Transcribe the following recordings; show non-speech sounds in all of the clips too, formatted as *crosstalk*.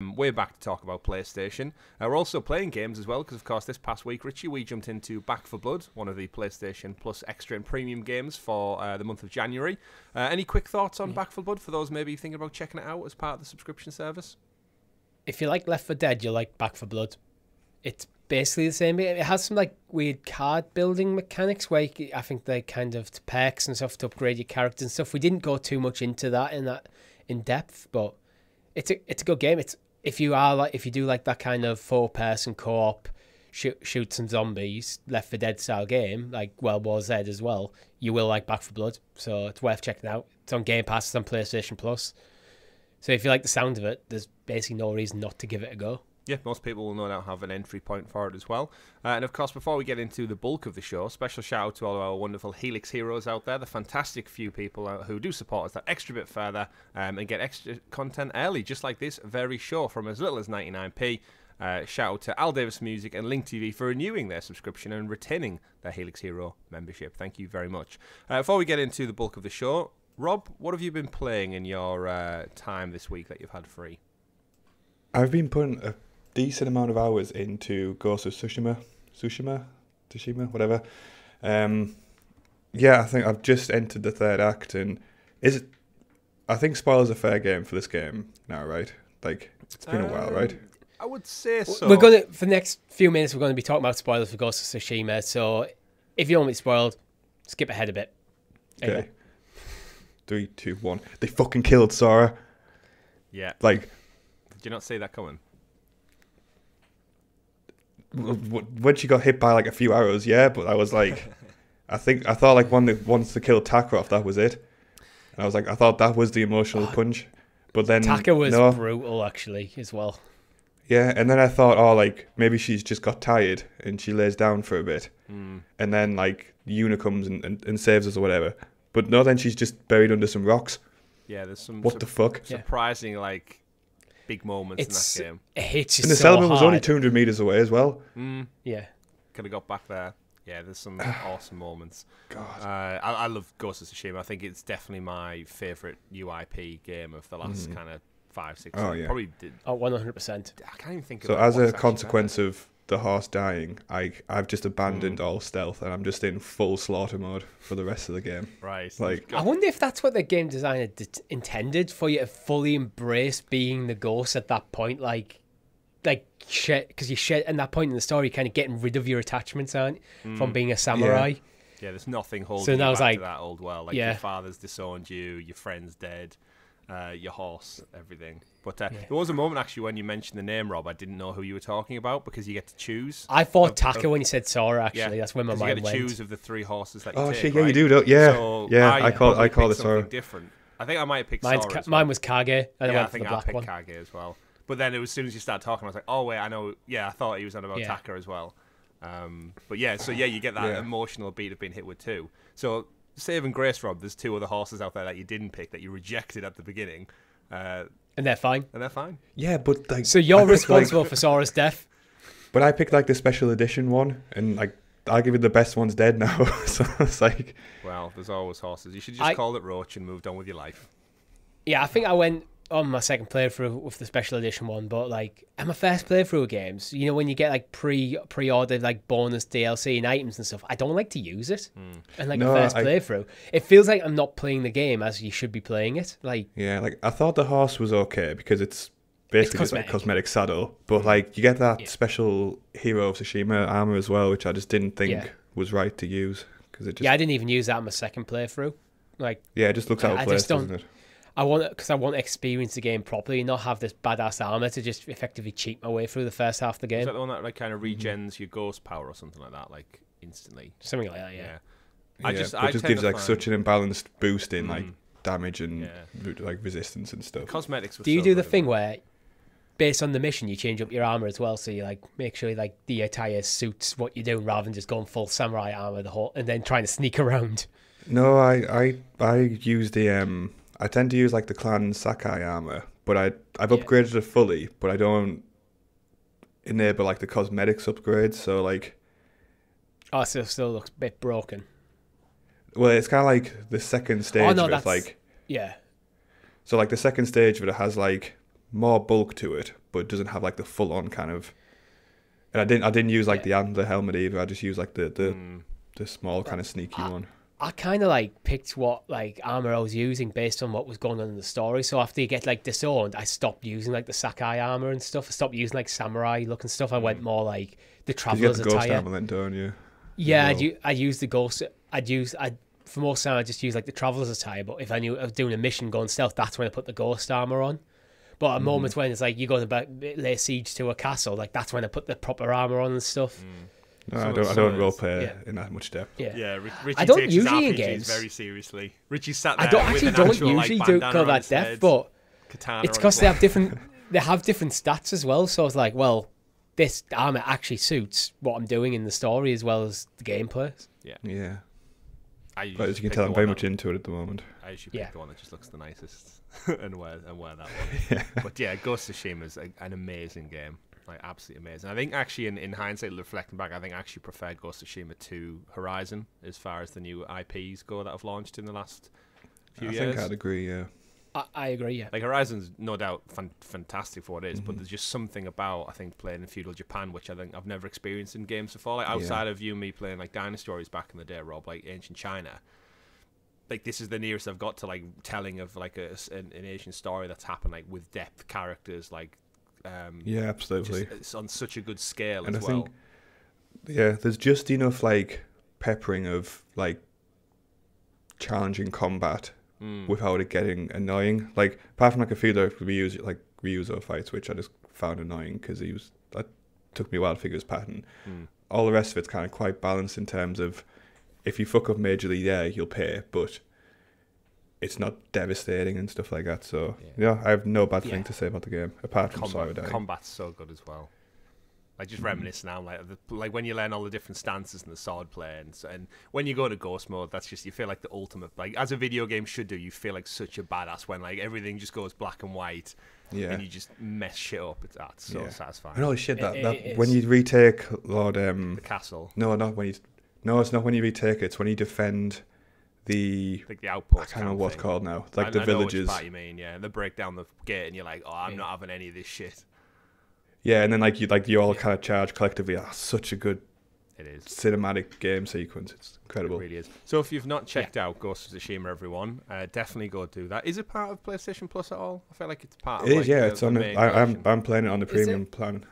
We're back to talk about PlayStation. Uh, we're also playing games as well because, of course, this past week, Richie, we jumped into Back 4 Blood, one of the PlayStation Plus Extra and Premium games for uh, the month of January. Uh, any quick thoughts on Back 4 Blood for those maybe thinking about checking it out as part of the subscription service? If you like Left 4 Dead, you like Back 4 Blood. It's basically the same. It has some like weird card building mechanics where you, I think they kind of perks and stuff to upgrade your character and stuff. We didn't go too much into that in that in depth, but it's a it's a good game. It's if you are like if you do like that kind of four person co op shoot shoot some zombies Left 4 Dead style game like World War Z as well, you will like Back 4 Blood. So it's worth checking out. It's on Game Pass. It's on PlayStation Plus. So if you like the sound of it, there's basically no reason not to give it a go. Yeah, most people will no doubt have an entry point for it as well. Uh, and of course, before we get into the bulk of the show, special shout out to all our wonderful Helix heroes out there, the fantastic few people who do support us that extra bit further um, and get extra content early, just like this very show from as little as 99p. Uh, shout out to Al Davis Music and Link TV for renewing their subscription and retaining their Helix Hero membership. Thank you very much. Uh, before we get into the bulk of the show, Rob, what have you been playing in your uh, time this week that you've had free? I've been putting a decent amount of hours into Ghost of Tsushima, Tsushima, Tsushima, whatever. Um, yeah, I think I've just entered the third act, and is it? I think spoilers a fair game for this game now, right? Like it's been um, a while, right? Um, I would say so. We're gonna for the next few minutes. We're going to be talking about spoilers for Ghost of Tsushima. So if you don't want me spoiled, skip ahead a bit. Anyway. Okay. Three, two, one. They fucking killed Sora. Yeah. Like. Did you not see that coming? When she got hit by like a few arrows, yeah, but I was like, *laughs* I think I thought like one that once to kill Taka that was it. And I was like, I thought that was the emotional oh, punch, but then Taka was no. brutal actually as well. Yeah, and then I thought, oh, like maybe she's just got tired and she lays down for a bit, mm. and then like Yuna comes and, and, and, saves us or whatever. But no, then she's just buried under some rocks. Yeah, there's some. What su- the fuck? Surprising, yeah. like big moments it's, in that game. It hits you And the so settlement hard. was only 200 meters away as well. Mm. Yeah. Could have got back there. Yeah, there's some *sighs* awesome moments. God. Uh, I, I, love Ghost of Tsushima. I think it's definitely my favorite new IP game of the last mm. kind of five, six. Oh, yeah. Probably did. Oh, 100%. I can't even think so as a consequence of the horse dying, I I've just abandoned mm. all stealth and I'm just in full slaughter mode for the rest of the game. Right. Like I wonder if that's what the game designer did, intended for you to fully embrace being the ghost at that point, like like shit because you shit at that point in the story, you're kind of getting rid of your attachments, aren't mm. from being a samurai. Yeah. yeah there's nothing holding so you back like, to that old well. Like yeah. your father's disowned you, your friend's dead uh, your horse, everything. But uh, yeah. there was a moment actually when you mentioned the name Rob, I didn't know who you were talking about because you get to choose. I thought Taka when you said Sora. Actually, yeah, that's when my mind went. you get to choose of the three horses that you oh, take. shit, yeah, right? you do. Don't, yeah, so yeah. I, I call I call it Sora. Different. I think I might have picked Mine's Sora. Ca- mine was Kage. And yeah, I think I picked one. Kage as well. But then as soon as you start talking, I was like, oh wait, I know. Yeah, I thought he was on about yeah. Taka as well. Um, but yeah, so yeah, you get that yeah. emotional beat of being hit with two. So saving grace, Rob. There's two other horses out there that you didn't pick that you rejected at the beginning. Uh, and they're fine. And they're fine. Yeah, but like, so you're responsible like, for Sora's death. *laughs* But I picked like the special edition one, and like arguably the best one's dead now. *laughs* so it's like, well, there's always horses. You should just I, call it Roach and moved on with your life. Yeah, I think I went on my second playthrough with the special edition one, but like at my first playthrough of games, you know, when you get like pre pre ordered like bonus DLC and items and stuff, I don't like to use it. Mm. And like no, the first I, playthrough, it feels like I'm not playing the game as you should be playing it. Like yeah, like I thought the horse was okay because it's basically it's just like cosmetic saddle, but like you get that yeah. special hero of Tsushima armor as well, which I just didn't think yeah. was right to use because it just yeah, I didn't even use that in my second playthrough. Like yeah, it just looks out of place, doesn't it? I want because I want to experience the game properly, and not have this badass armor to just effectively cheat my way through the first half of the game. Is that the one that like kind of regens mm-hmm. your ghost power or something like that, like instantly? Something like that, yeah. yeah. I just, it just gives like find... such an imbalanced boost in mm. like damage and yeah. like resistance and stuff. The cosmetics. do you so do the thing where, based on the mission, you change up your armor as well? So you like make sure like the attire suits what you're doing, rather than just going full samurai armor the whole and then trying to sneak *laughs* around. No, I I I use the um I tend to use like the clan Sakai armor, but I I've yeah. upgraded it fully, but I don't enable like the cosmetics upgrades. So like, oh, so it still looks a bit broken. Well, it's kind of like the second stage. Oh no, that's like yeah. So like the second stage of it has like more bulk to it, but it doesn't have like the full on kind of. And I didn't I didn't use like Yeah. the antler helmet either. I just used like the the, Mm. the small kind of sneaky I- one. I kind of like picked what like armor I was using based on what was going on in the story. So after you get like disowned, I stopped using like the Sakai armor and stuff. I stopped using like samurai looking stuff. I went mm. more like the 'Cause you get traveler's the ghost attire. armor then, don't you? Yeah, well. I'd, u- I'd use the ghost. I'd use I for most time I just use like the traveler's attire. But if I knew I was doing a mission going stealth, that's when I put the ghost armor on. But at mm-hmm. moments when it's like you go to lay siege to a castle, like that's when I put the proper armor on and stuff. Mm. No, Some I don't. I don't of role play yeah. in that much depth. Yeah. Yeah, Richie I don't takes his usually in games. very seriously. Richie sat I don't with actually an don't actual, usually like, do go that depth, head, but katana it's because they have different they have different stats as well. So I was like, well, this armor actually suits what I'm doing in the story as well as the gameplay. Yeah, I usually but as you can tell, I'm very much that- into it at the moment. I usually pick Yeah. the one that just looks the nicest *laughs* and wear and wear that one. *laughs* Yeah. But yeah, Ghost of Tsushima is a, an amazing game, like absolutely amazing. I think actually, in, in hindsight, reflecting back, I think I actually preferred Ghost of Tsushima to Horizon as far as the new IPs go that have launched in the last few I years. think I'd agree. Yeah. I, I agree. Yeah. Like Horizon's no doubt fan- fantastic for what it is, Mm-hmm. but there's just something about I think playing in feudal Japan which I think I've never experienced in games before. Like Yeah. outside of you and me playing like Dynasty Warriors back in the day, Rob, like ancient China. Like this is the nearest I've got to like telling of like a, s- an, an Asian story that's happened like with depth, characters, like um, Yeah, just absolutely. it's on such a good scale And as I well. think- Yeah, there's just enough like peppering of like challenging combat Mm. without it getting annoying. Like apart from like a few like reuse like Ryuzo fights, which I just found annoying because he was that took me a while to figure his pattern. Mm. All the rest of it's kind of quite balanced in terms of if you fuck up majorly there, you'll pay, but it's not devastating and stuff like that. So Yeah. yeah, I have no bad Yeah. thing to say about the game apart from sorry combat, dying. combat's so good as well. Like Mm. just reminisce now, like the, like when you learn all the different stances and the sword play, and, and when you go to ghost mode, that's just you feel like the ultimate. Like as a video game should do, you feel like such a badass when like everything just goes black and white, yeah. and you just mess shit up. It's, ah, it's so Yeah. satisfying. And holy shit, It- that, it that when is. you retake Lord um The castle, no not when you no it's not when you retake it, it's when you defend the like the I outpost. can't remember kind what of it's thing. called now. I- Like the I know which villages. part you mean, yeah. And they break down the gate, and you're like, oh, I'm Yeah. not having any of this shit. Yeah, and then like you like you all Yeah. kind of charge collectively. Ah, such a good It is. cinematic game sequence. It's incredible. It really is. So if you've not checked out Ghost of Tsushima, everyone, uh, definitely go do that. Is it part of PlayStation Plus at all? I feel like it's part. It of, is, like, yeah. the- It's on. The, main I, I'm. I'm playing it on the Is premium it? plan.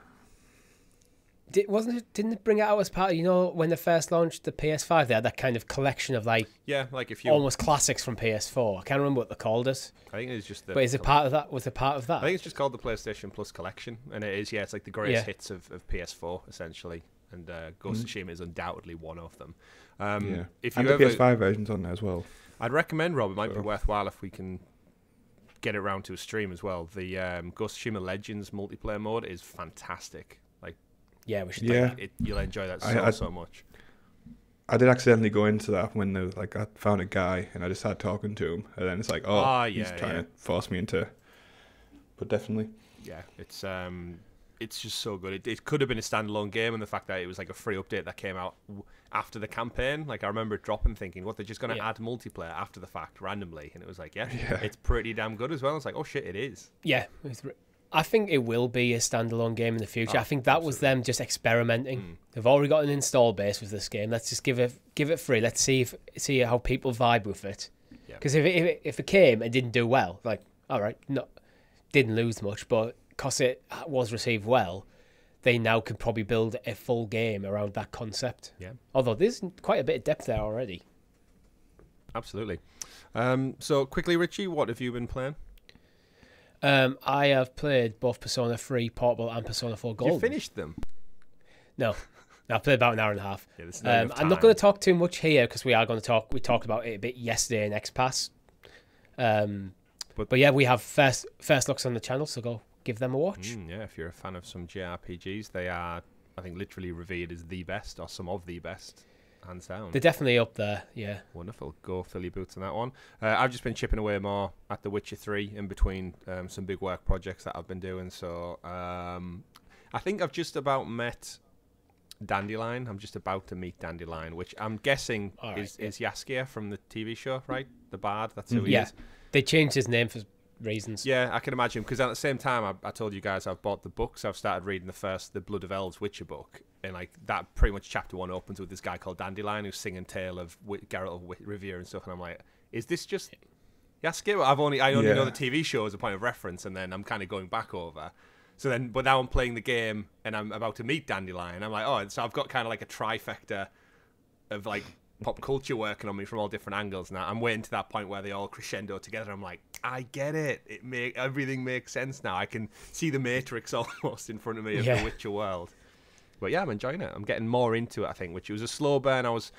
Did, wasn't it? Didn't it bring it out as part? Of, you know, when they first launched the PS5, they had that kind of collection of like Yeah, like if you. almost classics from PS4. I can't remember what they called it, I think it's just the. but is it part of that? Was it part of that? I think it's just called the PlayStation Plus collection, and it is. Yeah, it's like the greatest Yeah. hits of, of PS4 essentially, and uh, Ghost of Tsushima is undoubtedly one of them. Um, yeah. If you and ever, the PS5 version's on there as well. I'd recommend Rob. It might be worthwhile if we can get it around to a stream as well. The um, Ghost of Tsushima Legends multiplayer mode is fantastic. Like, yeah, we should. Yeah. it, you'll enjoy that I- so I- so much. I did accidentally go into that when the, like I found a guy and I just started talking to him and then it's like oh Ah, he's trying yeah. to force me into. But definitely, yeah, it's um, it's just so good. It, it could have been a standalone game, and the fact that it was like a free update that came out after the campaign, like I remember it dropping, thinking, "What? They're just going to Yeah. add multiplayer after the fact randomly?" And it was like, "Yeah, *laughs* Yeah. it's pretty damn good as well." It's like, "Oh shit, it is." Yeah, it's re- I think it will be a standalone game in the future. Oh, I think that was them just experimenting. Mm. They've already got an install base with this game. Let's just give it give it free. Let's see if see how people vibe with it. Yeah. Because if it, if it if it came and didn't do well, like all right, no, didn't lose much, but because it was received well, they now can probably build a full game around that concept. Yeah. Although there's quite a bit of depth there already. Absolutely. Um, so quickly, Richie, what have you been playing? Um, I have played both Persona 3 Portable and Persona 4 Gold. You finished them. No, no, I played about an hour and a half. Yeah, there's not Um, I'm not going to talk too much here because we are going to talk. We talked about it a bit yesterday in XPass. Um, But- but, yeah, we have first first looks on the channel, so go give them a watch. Mm, yeah, if you're a fan of some JRPGs, they are, I think, literally revered as the best or some of the best, hands down. They're definitely up there. Yeah, Wonderful. Go fill your boots on that one. Uh, I've just been chipping away more at The Witcher 3 in between um, some big work projects that I've been doing. So um, I think I've just about met Dandelion. I'm just about to meet Dandelion, which I'm guessing right, is, yeah. is Jaskier from the TV show, right? The Bard. That's who Mhm. he Yeah. is. they changed his name for reasons. Yeah, I can imagine because at the same time, I, I told you guys I've bought the books. I've started reading the first, the Blood of Elves Witcher book, and like that, pretty much chapter one opens with this guy called Dandelion who's singing tale of Wi- Geralt of Wi- Rivia and stuff, and I'm like, is this just Jaskier? I've only I only know the TV show as a point of reference, and then I'm kind of going back over. So then, but now I'm playing the game, and I'm about to meet Dandelion. I'm like, oh, so I've got kind of like a trifecta of like pop culture working on me from all different angles now. I'm waiting to that point where they all crescendo together. I'm like, I get it. It make everything makes sense now. I can see the Matrix *laughs* almost in front of me of Yeah. the Witcher world. But yeah, I'm enjoying it. I'm getting more into it. I think, which was a slow burn. I was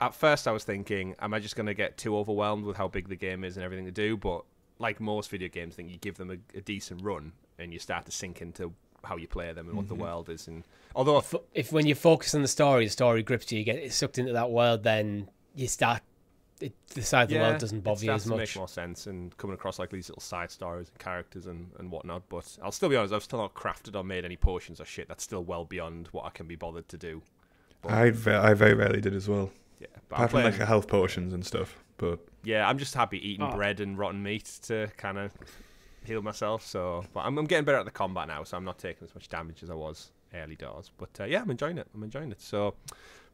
at first I was thinking, am I just going to get too overwhelmed with how big the game is and everything to do? But like most video games, I think you give them a, a decent run and you start to sink into how you play them and what the mm-hmm. world is. And although If, if when you focus on the story, the story grips you, you get sucked into that world, then you start. It, the side of the world doesn't bother you starts as to much. make more sense and coming across like these little side stories and characters and, and whatnot. But I'll still be honest, I've still not crafted or made any potions or shit. That's still well beyond what I can be bothered to do. But, I ve- I very rarely did as well. yeah, but Apart from like health potions and stuff. But yeah, I'm just happy eating Oh. bread and rotten meat to kind of heal myself. So, but I'm, I'm getting better at the combat now, so I'm not taking as much damage as I was early doors. But uh, yeah, I'm enjoying it. I'm enjoying it. So,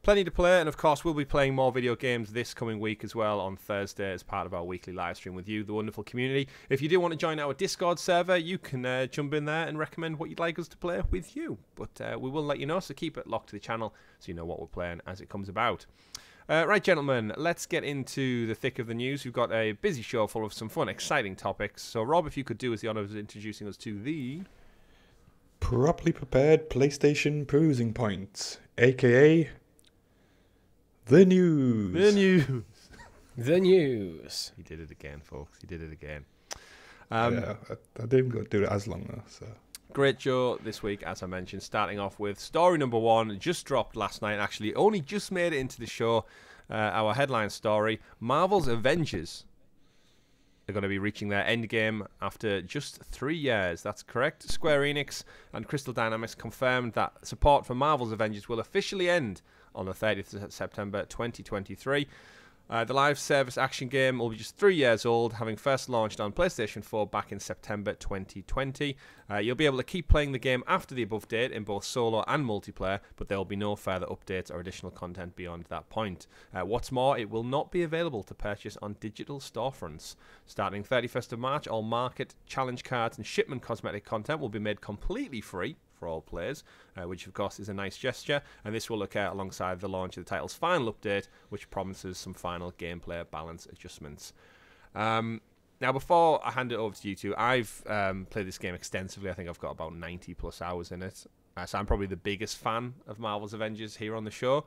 plenty to play, and of course, we'll be playing more video games this coming week as well on Thursday as part of our weekly live stream with you, the wonderful community. If you do want to join our Discord server, you can uh, jump in there and recommend what you'd like us to play with you. But uh, we will let you know, so keep it locked to the channel so you know what we're playing as it comes about. Uh, right, gentlemen, let's get into the thick of the news. We've got a busy show full of some fun, exciting topics. So, Rob, if you could do us the honour of introducing us to the. properly prepared PlayStation perusing points, aka the news. The news. *laughs* The news. He did it again, folks. He did it again. Um, yeah, I, I didn't go do it as long though. So Great show this week, as I mentioned, starting off with story number one, just dropped last night, actually, only just made it into the show. Uh, our headline story Marvel's Avengers are going to be reaching their end game after just three years. That's correct. Square Enix and Crystal Dynamics confirmed that support for Marvel's Avengers will officially end on the 30th of September 2023. Uh, the live service action game will be just three years old, having first launched on PlayStation 4 back in September 2020. Uh, you'll be able to keep playing the game after the above date in both solo and multiplayer, but there will be no further updates or additional content beyond that point. Uh, what's more, it will not be available to purchase on digital storefronts. Starting 31st of March, all market, challenge cards, and shipment cosmetic content will be made completely free for all players, uh, which of course is a nice gesture. And this will occur alongside the launch of the title's final update, which promises some final gameplay balance adjustments. Um, now, before I hand it over to you two, I've um, played this game extensively. I think I've got about 90 plus hours in it. Uh, so I'm probably the biggest fan of Marvel's Avengers here on the show.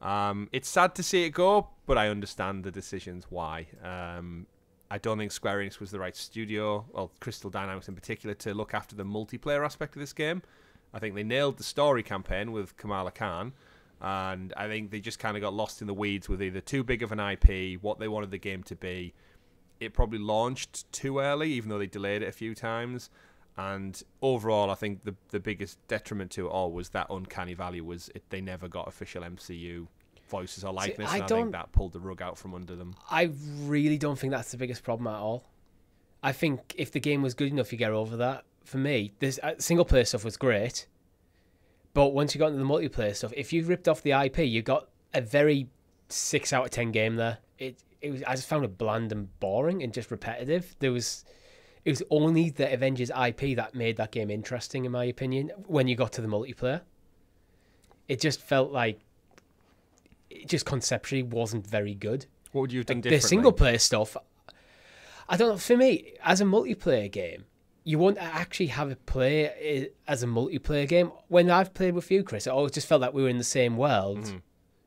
Um, it's sad to see it go, but I understand the decisions why. Um, I don't think Square Enix was the right studio, well, Crystal Dynamics in particular, to look after the multiplayer aspect of this game. I think they nailed the story campaign with Kamala Khan, and I think they just kind of got lost in the weeds with either too big of an IP, what they wanted the game to be. It probably launched too early, even though they delayed it a few times. And overall, I think the the biggest detriment to it all was that uncanny valley was it, they never got official MCU voices or likeness. I and I don't- think that pulled the rug out from under them. I really don't think that's the biggest problem at all. I think if the game was good enough, you get over that. For me, this uh, single player stuff was great, but once you got into the multiplayer stuff, if you ripped off the IP, you got a very six out of ten game there. It it was I just found it bland and boring and just repetitive. There was it was only the Avengers IP that made that game interesting, in my opinion. When you got to the multiplayer, it just felt like it just conceptually wasn't very good. What would you have done the differently? single player stuff i don't know for me as a multiplayer game you want to actually have it play as a multiplayer game. When i've played with you chris it always just felt like we were in the same world Mm-hmm.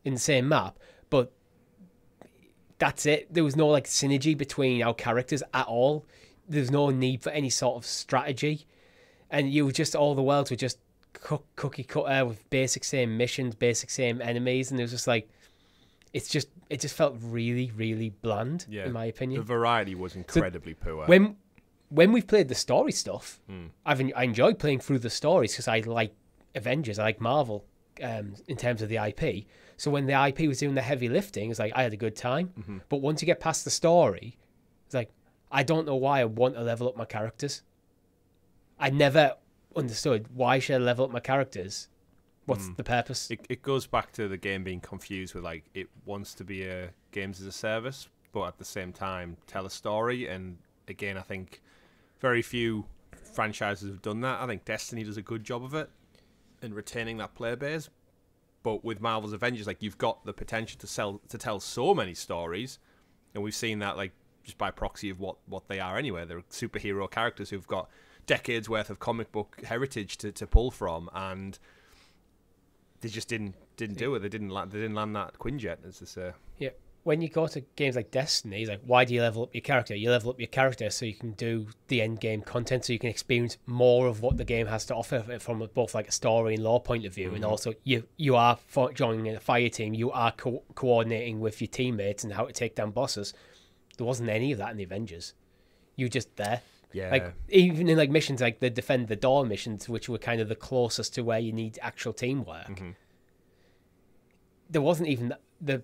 in the same map but that's it. There was no like synergy between our characters at all. There's no need for any sort of strategy. And you were just all the worlds were just cook, cookie cutter with basic same missions basic same enemies and it was just like it's just it just felt really really bland Yeah, in my opinion. The variety was incredibly poor. when when we've played the story stuff Hmm. i've en- i enjoy playing through the stories because i like avengers i like marvel um, in terms of the ip so when the ip was doing the heavy lifting it's like i had a good time Mm-hmm. but once you get past the story it's like I don't know why I want to level up my characters. I never understood why should I level up my characters. What's hmm. the purpose? It, it goes back to the game being confused with like it wants to be a games as a service, but at the same time tell a story. And again, I think very few franchises have done that. I think Destiny does a good job of it in retaining that player base. But with Marvel's Avengers, like you've got the potential to sell to tell so many stories, and we've seen that like just by proxy of what what they are anyway. They're superhero characters who've got decades worth of comic book heritage to, to pull from, and they just didn't didn't do it. They didn't land, they didn't land that Quinjet, as they say. Yeah. When you go to games like Destiny, it's like, why do you level up your character? You level up your character so you can do the end game content, so you can experience more of what the game has to offer eh, from both like a story and lore point of view, and mm-hmm. also you you are joining a fire team, you are co- coordinating with your teammates and how to take down bosses. There wasn't any of that in the Avengers. You just there. Yeah, Like even in like missions like the defend the door missions, which were kind of the closest to where you need actual teamwork. Mm-hmm. There wasn't even the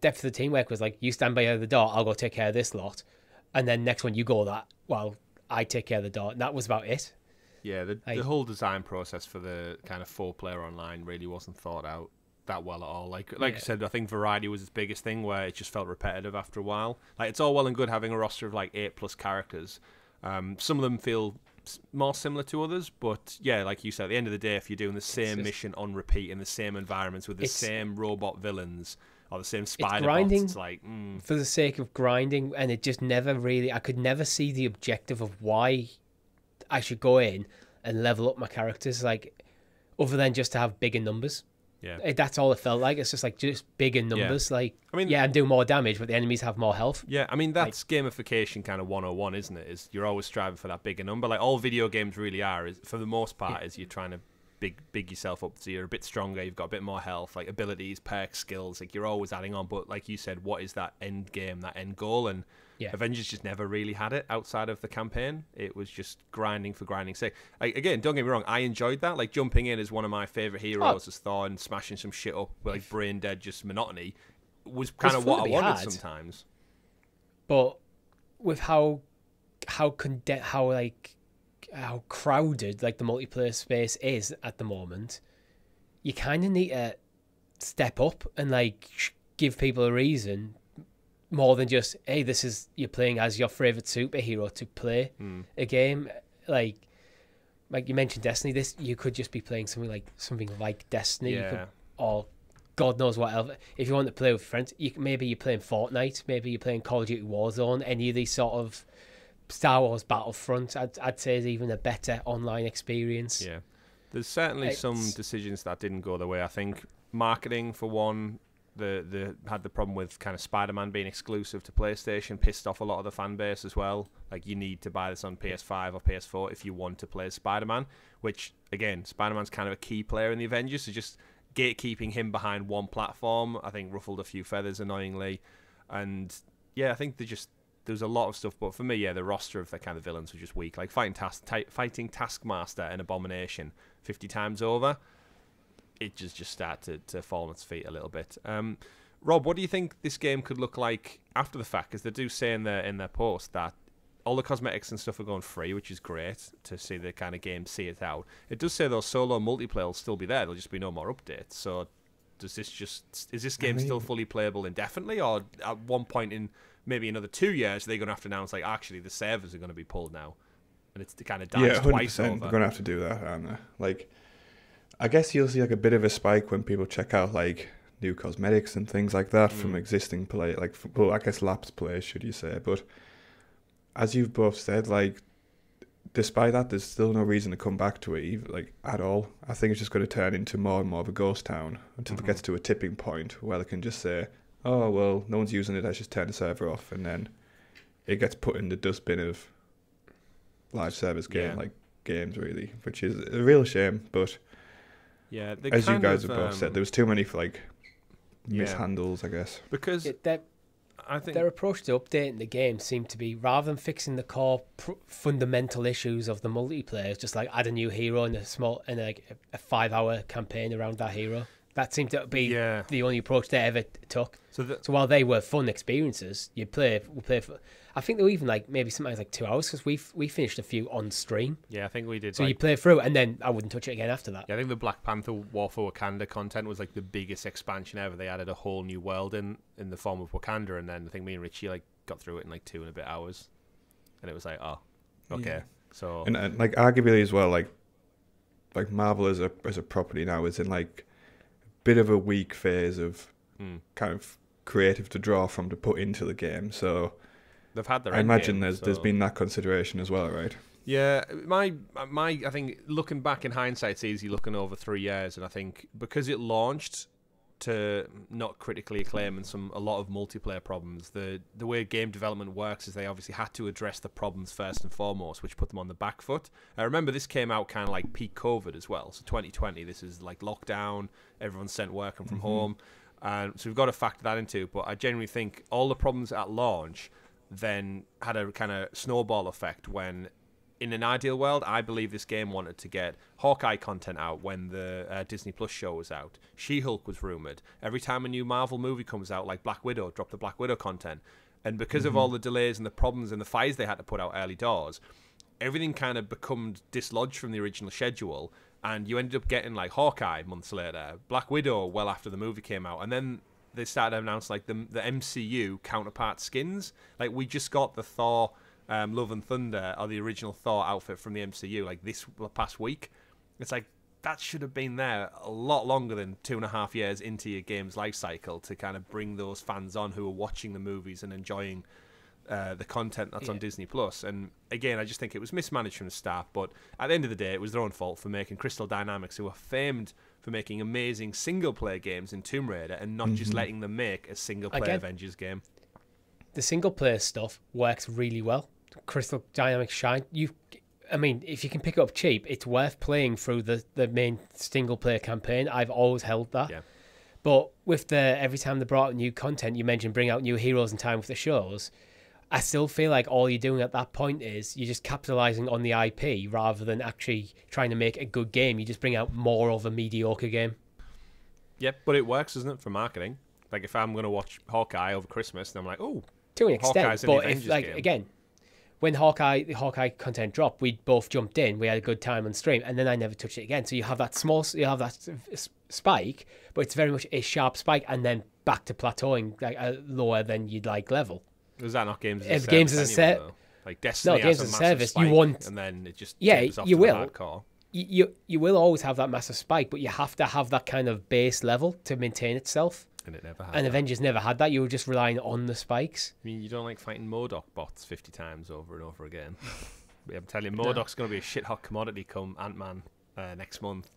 depth of the teamwork was like you stand by the door, I'll go take care of this lot, and then next one you go that well I take care of the door. And that was about it. yeah. The, like- the whole design process for the kind of four player online really wasn't thought out that well at all. Like like Yeah. I said, I think variety was its biggest thing, where it just felt repetitive after a while. Like it's all well and good having a roster of like eight plus characters. Um, some of them feel more similar to others, but yeah, like you said, at the end of the day, if you're doing the same just- mission on repeat in the same environments with the same robot villains or the same spider grinding. bots, it's like mm, For the sake of grinding, and it just never really I could never see the objective of why I should go in and level up my characters, like other than just to have bigger numbers. Yeah. Eh, That's all it felt like. It's just like just bigger numbers. Like I mean- yeah, and do more damage, but the enemies have more health. Yeah, I mean that's gamification kind of 101, isn't it? Is you're always striving for that bigger number. Like all video games really are is for the most part is you're trying to big big yourself up so you're a bit stronger, you've got a bit more health, like abilities, perks, skills, like you're always adding on, but like you said, what is that end game, that end goal and Yeah. Avengers just never really had it outside of the campaign. It was just grinding for grinding's sake. Like, again, don't get me wrong, I enjoyed that. Like jumping in as one of my favorite heroes oh. as Thor and smashing some shit up, with, like brain dead, just monotony, was kind of what I wanted had. sometimes. But with how how conde- how like how crowded like the multiplayer space is at the moment, you kind of need to step up and like give people a reason more than just hey this is you're playing as your favorite superhero to play hmm. a game. Like like you mentioned destiny this you could just be playing something like something like destiny. You could, or god knows what else. If you want to play with friends you, maybe you're playing fortnite maybe you're playing call of duty warzone any of these sort of star wars battlefront i'd, I'd say is even a better online experience. Yeah. There's certainly some decisions that didn't go the way. I think. Marketing, for one, the the had the problem with kind of Spider-Man being exclusive to PlayStation, pissed off a lot of the fan base as well. Like you need to buy this on PS5 or PS4 if you want to play Spider-Man. Which again, Spider-Man's kind of a key player in the Avengers, so just gatekeeping him behind one platform, I think ruffled a few feathers annoyingly. And yeah, I think they just there was a lot of stuff, but for me, yeah, the roster of the kind of villains was just weak. Like fighting task, ti- fighting Taskmaster and Abomination fifty times over, it just just started to, to fall on its feet a little bit. Um, Rob, what do you think this game could look like after the fact? Because they do say in their in their post that all the cosmetics and stuff are going free, which is great to see the kind of game see it out. It does say though solo multiplayer will still be there. There'll just be no more updates. So does this just is this game still mean- fully playable indefinitely, or at one point in maybe another two years they're going to have to announce like actually the servers are going to be pulled now, and it's kind of dies yeah, twice over. They're gonna have to do that, aren't they? Like, I guess you'll see like a bit of a spike when people check out like new cosmetics and things like that from Mm. existing play, like well, I guess lapsed players, should you say? But as you've both said, like, despite that, there's still no reason to come back to it, even, like at all. I think it's just going to turn into more and more of a ghost town until Mhm. it gets to a tipping point where they can just say, "Oh well, no one's using it. Let's just turn the server off," and then it gets put in the dustbin of live service game Yeah. like games, really, which is a real shame. But yeah, they as you guys of, have both um, said, there was too many like Yeah. mishandles, I guess. because It- their, I think their approach to updating the game seemed to be rather than fixing the core pr- fundamental issues of the multiplayer, it's just like add a new hero in a small in like a, a five hour campaign around that hero. That seemed to be Yeah. the only approach they ever took. So the, So while they were fun experiences, you play, we play for. I think they were even like maybe sometimes like two hours because we we finished a few on stream. yeah, I think we did. So you play through, and then I wouldn't touch it again after that. Yeah, I think the Black Panther War for Wakanda content was like the biggest expansion ever. They added a whole new world in in the form of Wakanda, and then I think me and Richie like got through it in like two and a bit hours, and it was like, oh, okay. Yeah. So And, and like arguably as well, like like Marvel as a as a property now is in like a bit of a weak phase of mm, kind of creative to draw from to put into the game. So they've had their. I imagine endgame, there's there's so- been that consideration as well, right? Yeah, my my I think looking back in hindsight, it's easy looking over three years, and I think because it launched to not critically acclaim and some a lot of multiplayer problems, the the way game development works is they obviously had to address the problems first and foremost, which put them on the back foot. I remember this came out kind of like peak COVID as well, so 2020. This is like lockdown, everyone's sent working from mm-hmm. home, and so we've got to factor that into. But I genuinely think all the problems at launch then had a kind of snowball effect when in an ideal world, I believe this game wanted to get Hawkeye content out when the uh, Disney Plus show was out. She Hulk was rumored. Every time a new Marvel movie comes out, like Black Widow, drop the Black Widow content. And because of all the delays and the problems and the fires they had to put out early doors, everything kind of become dislodged from the original schedule. And you ended up getting like Hawkeye months later, Black Widow well after the movie came out, and then they started to announce like the the MCU counterpart skins. Like we just got the Thor um, Love and Thunder are the original Thor outfit from the MCU like this past week. It's like that should have been there a lot longer than two and a half years into your game's life cycle to kind of bring those fans on who are watching the movies and enjoying uh, the content that's on Disney Plus. And again, I just think it was mismanaged from the start. But at the end of the day, it was their own fault for making Crystal Dynamics, who are famed for making amazing single player games in Tomb Raider, and not just letting them make a single player Avengers game. The single player stuff works really well. Crystal Dynamics Shine. You, I mean, if you can pick it up cheap, it's worth playing through the the main single player campaign. I've always held that. Yeah. But with the every time they brought out new content, you mentioned bring out new heroes in time with the shows. I still feel like all you're doing at that point is you're just capitalizing on the IP rather than actually trying to make a good game. You just bring out more of a mediocre game. Yep, but it works, doesn't it, for marketing? Like if I'm going to watch Hawkeye over Christmas, and I'm like, oh, to an extent. Hawkeye's but if like game. again, when Hawkeye the Hawkeye content dropped, we both jumped in. We had a good time on stream, and then I never touched it again. So you have that small, you have that spike, but it's very much a sharp spike, and then back to plateauing like a lower than you'd like level. is that not games as a If service? games as a though? Like Destiny games as a service, you want- and then it just Yeah, off you will. you you will always have that massive spike, but you have to have that kind of base level to maintain itself. And it never has. And that. Avengers never had that. You were just relying on the spikes. I mean, you don't like fighting MODOK bots 50 times over and over again. *laughs* I'm telling you, MODOK's going to be a shit hot commodity come Ant Man uh, next month,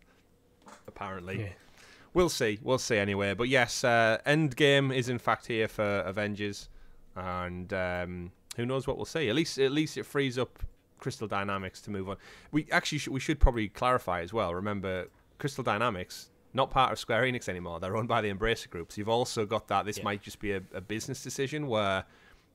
apparently. Yeah. We'll see. We'll see anyway. But yes, uh, Endgame is in fact here for Avengers, and um, who knows what we'll see. At least, at least it frees up Crystal Dynamics to move on. We actually sh- we should probably clarify as well. Remember, Crystal Dynamics not part of Square Enix anymore. They're owned by the Embracer Group. So you've also got that. This Yeah. might just be a, a business decision where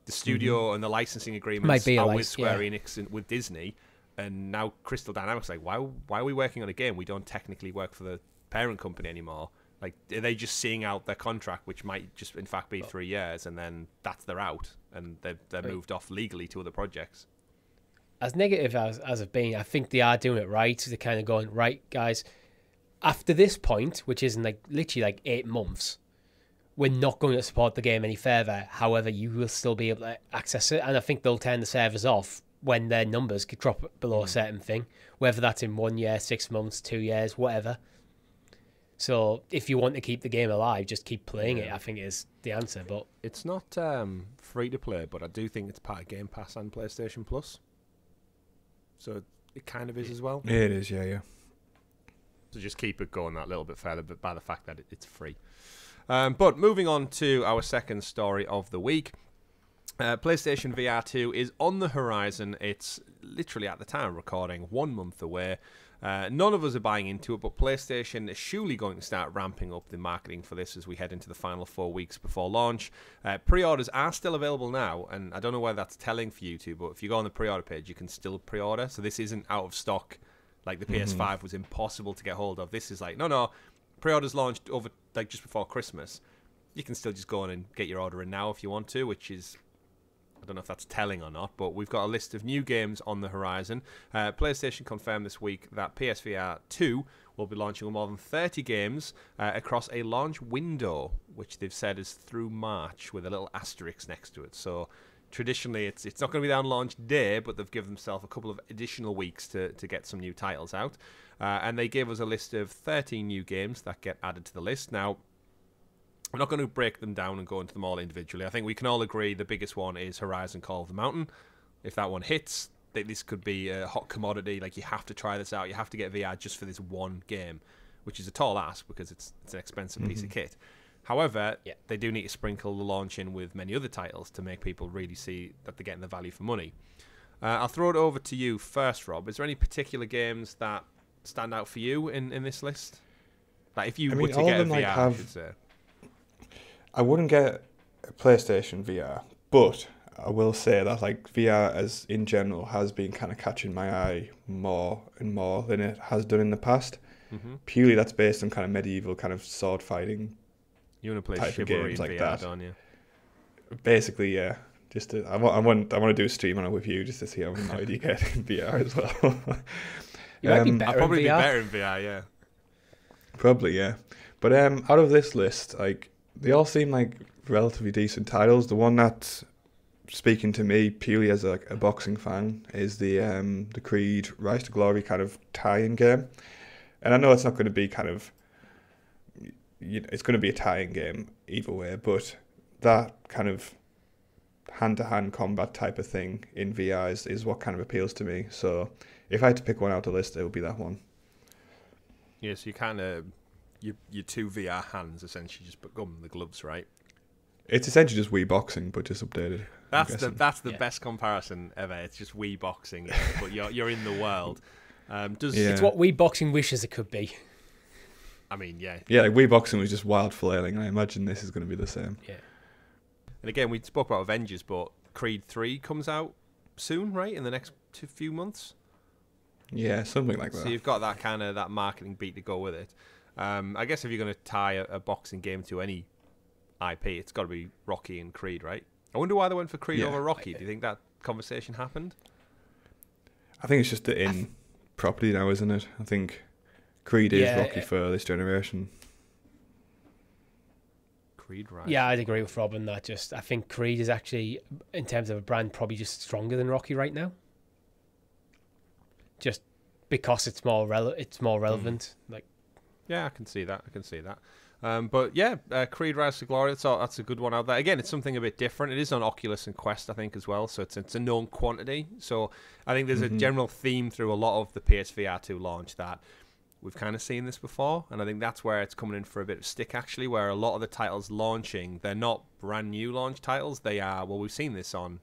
the mm-hmm. studio and the licensing agreements are lic- with Square yeah. Enix and with Disney. And now Crystal Dynamics like why why are we working on a game? We don't technically work for the parent company anymore. Like are they just seeing out their contract, which might just in fact be three years, and then that's their out, and they're they're Right. moved off legally to other projects. as negative as as I've been, I think they are doing it right. They're kind of going right, guys. After this point, which is in like literally like eight months, we're not going to support the game any further. However, you will still be able to access it, and I think they'll turn the servers off when their numbers could drop below a certain thing, whether that's in one year, six months, two years, whatever. So if you want to keep the game alive, just keep playing it. I think is the answer. But It's not um, free to play, but I do think it's part of Game Pass and PlayStation Plus. So it kind of is as well. It is, yeah, yeah. To just keep it going that little bit further, but by the fact that it, it's free. Um, but moving on to our second story of the week. Uh, PlayStation VR 2 is on the horizon. It's literally at the time of recording one month away. Uh, none of us are buying into it, but PlayStation is surely going to start ramping up the marketing for this as we head into the final four weeks before launch. Uh, pre-orders are still available now, and I don't know whether that's telling for you two, but if you go on the pre-order page, you can still pre-order. So this isn't out of stock like the PS5 was impossible to get hold of. This is like, no, no, pre-orders launched over like just before Christmas. You can still just go on and get your order in now if you want to, which is I don't know if that's telling or not, but we've got a list of new games on the horizon. Uh, PlayStation confirmed this week that PSVR 2 will be launching with more than 30 games uh, across a launch window, which they've said is through March with a little asterisk next to it. So traditionally, it's it's not going to be there on launch day, but they've given themselves a couple of additional weeks to, to get some new titles out. Uh, and they gave us a list of 13 new games that get added to the list. Now, I'm not going to break them down and go into them all individually. I think we can all agree the biggest one is Horizon Call of the Mountain. If that one hits, this could be a hot commodity. Like you have to try this out. You have to get VR just for this one game, which is a tall ask because it's it's an expensive mm-hmm. piece of mm-hmm. kit. However, yeah. they do need to sprinkle the launch in with many other titles to make people really see that they're getting the value for money. Uh, I'll throw it over to you first, Rob. Is there any particular games that stand out for you in, in this list? Like if you I mean, were to get a VR, like have, I should say. I wouldn't get a PlayStation VR, but I will say that like VR as in general has been kind of catching my eye more and more than it has done in the past. Mm-hmm. Purely that's based on kind of medieval kind of sword fighting. You want to play type of games like VR, that, don't you? Basically, yeah. Just to, I want I want I want to do a stream on it with you just to see how *laughs* annoyed you get in VR as well. *laughs* you might um, be better I'll probably be better in VR, yeah. Probably, yeah. But um, out of this list, like they all seem like relatively decent titles. The one that's speaking to me purely as a, a boxing fan is the um, the Creed Rise to Glory kind of tie-in game, and I know it's not going to be kind of you know, it's going to be a tie-in game either way, but that kind of hand-to-hand combat type of thing in VR is, is what kind of appeals to me. So if I had to pick one out of the list, it would be that one. Yes, yeah, so you kind of your your two VR hands essentially just become the gloves, right? It's essentially just Wii boxing, but just updated. That's the that's the yeah. best comparison ever. It's just Wii boxing, but you're you're in the world. Um, does yeah. it's what Wii boxing wishes it could be. I mean, yeah, yeah. Like Wii boxing was just wild flailing. I imagine this is going to be the same. Yeah. And again, we spoke about Avengers, but Creed Three comes out soon, right? In the next two, few months. Yeah, something like that. So you've got that kind of that marketing beat to go with it. Um, I guess if you're going to tie a, a, boxing game to any IP, it's got to be Rocky and Creed, right? I wonder why they went for Creed yeah. over Rocky. Do you think that conversation happened? I think it's just the in th- property now, isn't it? I think Creed is yeah, Rocky for this generation. Creed, right? Yeah, I'd agree with Robin that. Just I think Creed is actually, in terms of a brand, probably just stronger than Rocky right now. Just because it's more rele- it's more relevant. Mm. Like yeah, I can see that. I can see that. Um, but yeah, uh, Creed Rise to Glory, that's, all, that's a good one out there. Again, it's something a bit different. It is on Oculus and Quest, I think, as well. So it's, it's a known quantity. So I think there's mm-hmm. a general theme through a lot of the PSVR 2 launch that we've kind of seen this before. And I think that's where it's coming in for a bit of stick, actually, where a lot of the titles launching, they're not brand new launch titles. They are, well, we've seen this on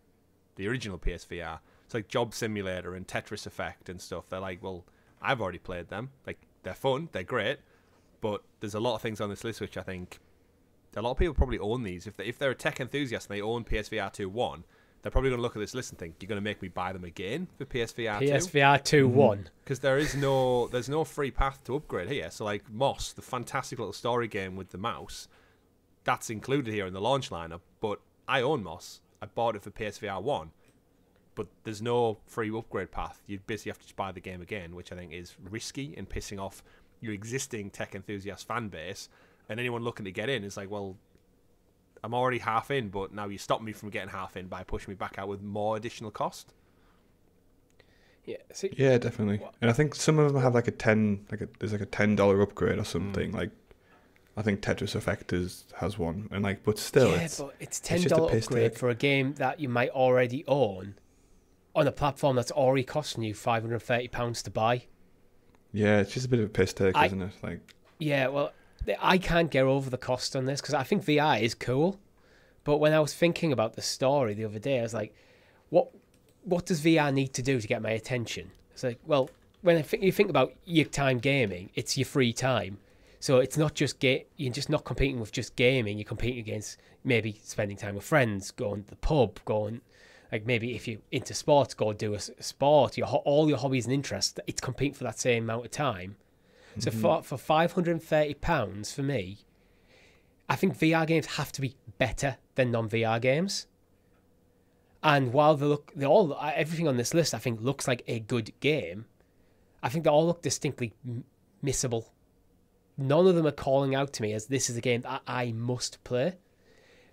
the original PSVR. It's like Job Simulator and Tetris Effect and stuff. They're like, well, I've already played them. Like, they're fun, they're great but there's a lot of things on this list which I think a lot of people probably own these. If they, if they're a tech enthusiast and they own PSVR 2 1, they're probably going to look at this list and think, "You're going to make me buy them again for PSVR 2." PSVR 2 mm-hmm. 1 because there is no there's no free path to upgrade here. So like Moss, the fantastic little story game with the mouse, that's included here in the launch lineup. But I own Moss. I bought it for PSVR 1. But there's no free upgrade path. You basically have to buy the game again, which I think is risky and pissing off your existing tech enthusiast fan base, and anyone looking to get in is like, well, I'm already half in, but now you stop me from getting half in by pushing me back out with more additional cost. Yeah. So, yeah, definitely. What? And I think some of them have like a ten, like a there's like a ten dollar upgrade or something. Mm. Like, I think Tetris Effect is, has one, and like, but still, yeah, it's, but it's ten dollar upgrade take. for a game that you might already own on a platform that's already costing you five hundred thirty pounds to buy. Yeah, it's just a bit of a piss take, I, isn't it? Like, yeah, well, I can't get over the cost on this because I think VR is cool, but when I was thinking about the story the other day, I was like, what what does VR need to do to get my attention? It's like, well, when I think, you think about your time gaming, it's your free time. So it's not just get you're just not competing with just gaming. You're competing against maybe spending time with friends, going to the pub, going like maybe if you're into sports, go do a sport. Your all your hobbies and interests, it's competing for that same amount of time. So mm-hmm. for for five hundred and thirty pounds for me, I think VR games have to be better than non VR games. And while they look, they all everything on this list I think looks like a good game. I think they all look distinctly m- missable. None of them are calling out to me as this is a game that I must play.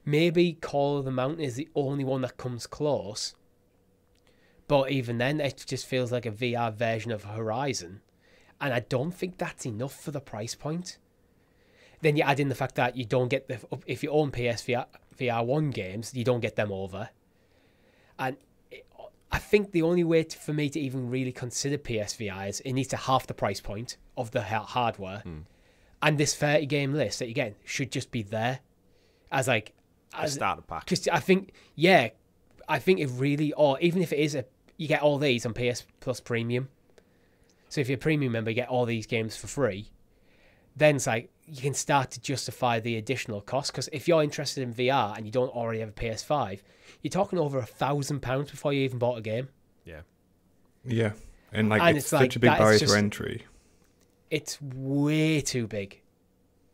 Maybe Call of the Mountain is the only one that comes close. But even then, it just feels like a VR version of Horizon. And I don't think that's enough for the price point. Then you add in the fact that you don't get the if you own PSVR VR one games, you don't get them over. And it, I think the only way to, for me to even really consider PSVR is it needs to half the price point of the ha- hardware, hmm. and this thirty game list that you get should just be there as like A starter pack. because I think, yeah, I think it really, or even if it is a, you get all these on PS Plus Premium. So if you're a premium member, you get all these games for free. Then it's like you can start to justify the additional cost. Because if you're interested in VR and you don't already have a PS5, you're talking over a thousand pounds before you even bought a game. Yeah. Yeah, and like And it's, it's such like, a big barrier just- to entry. It's way too big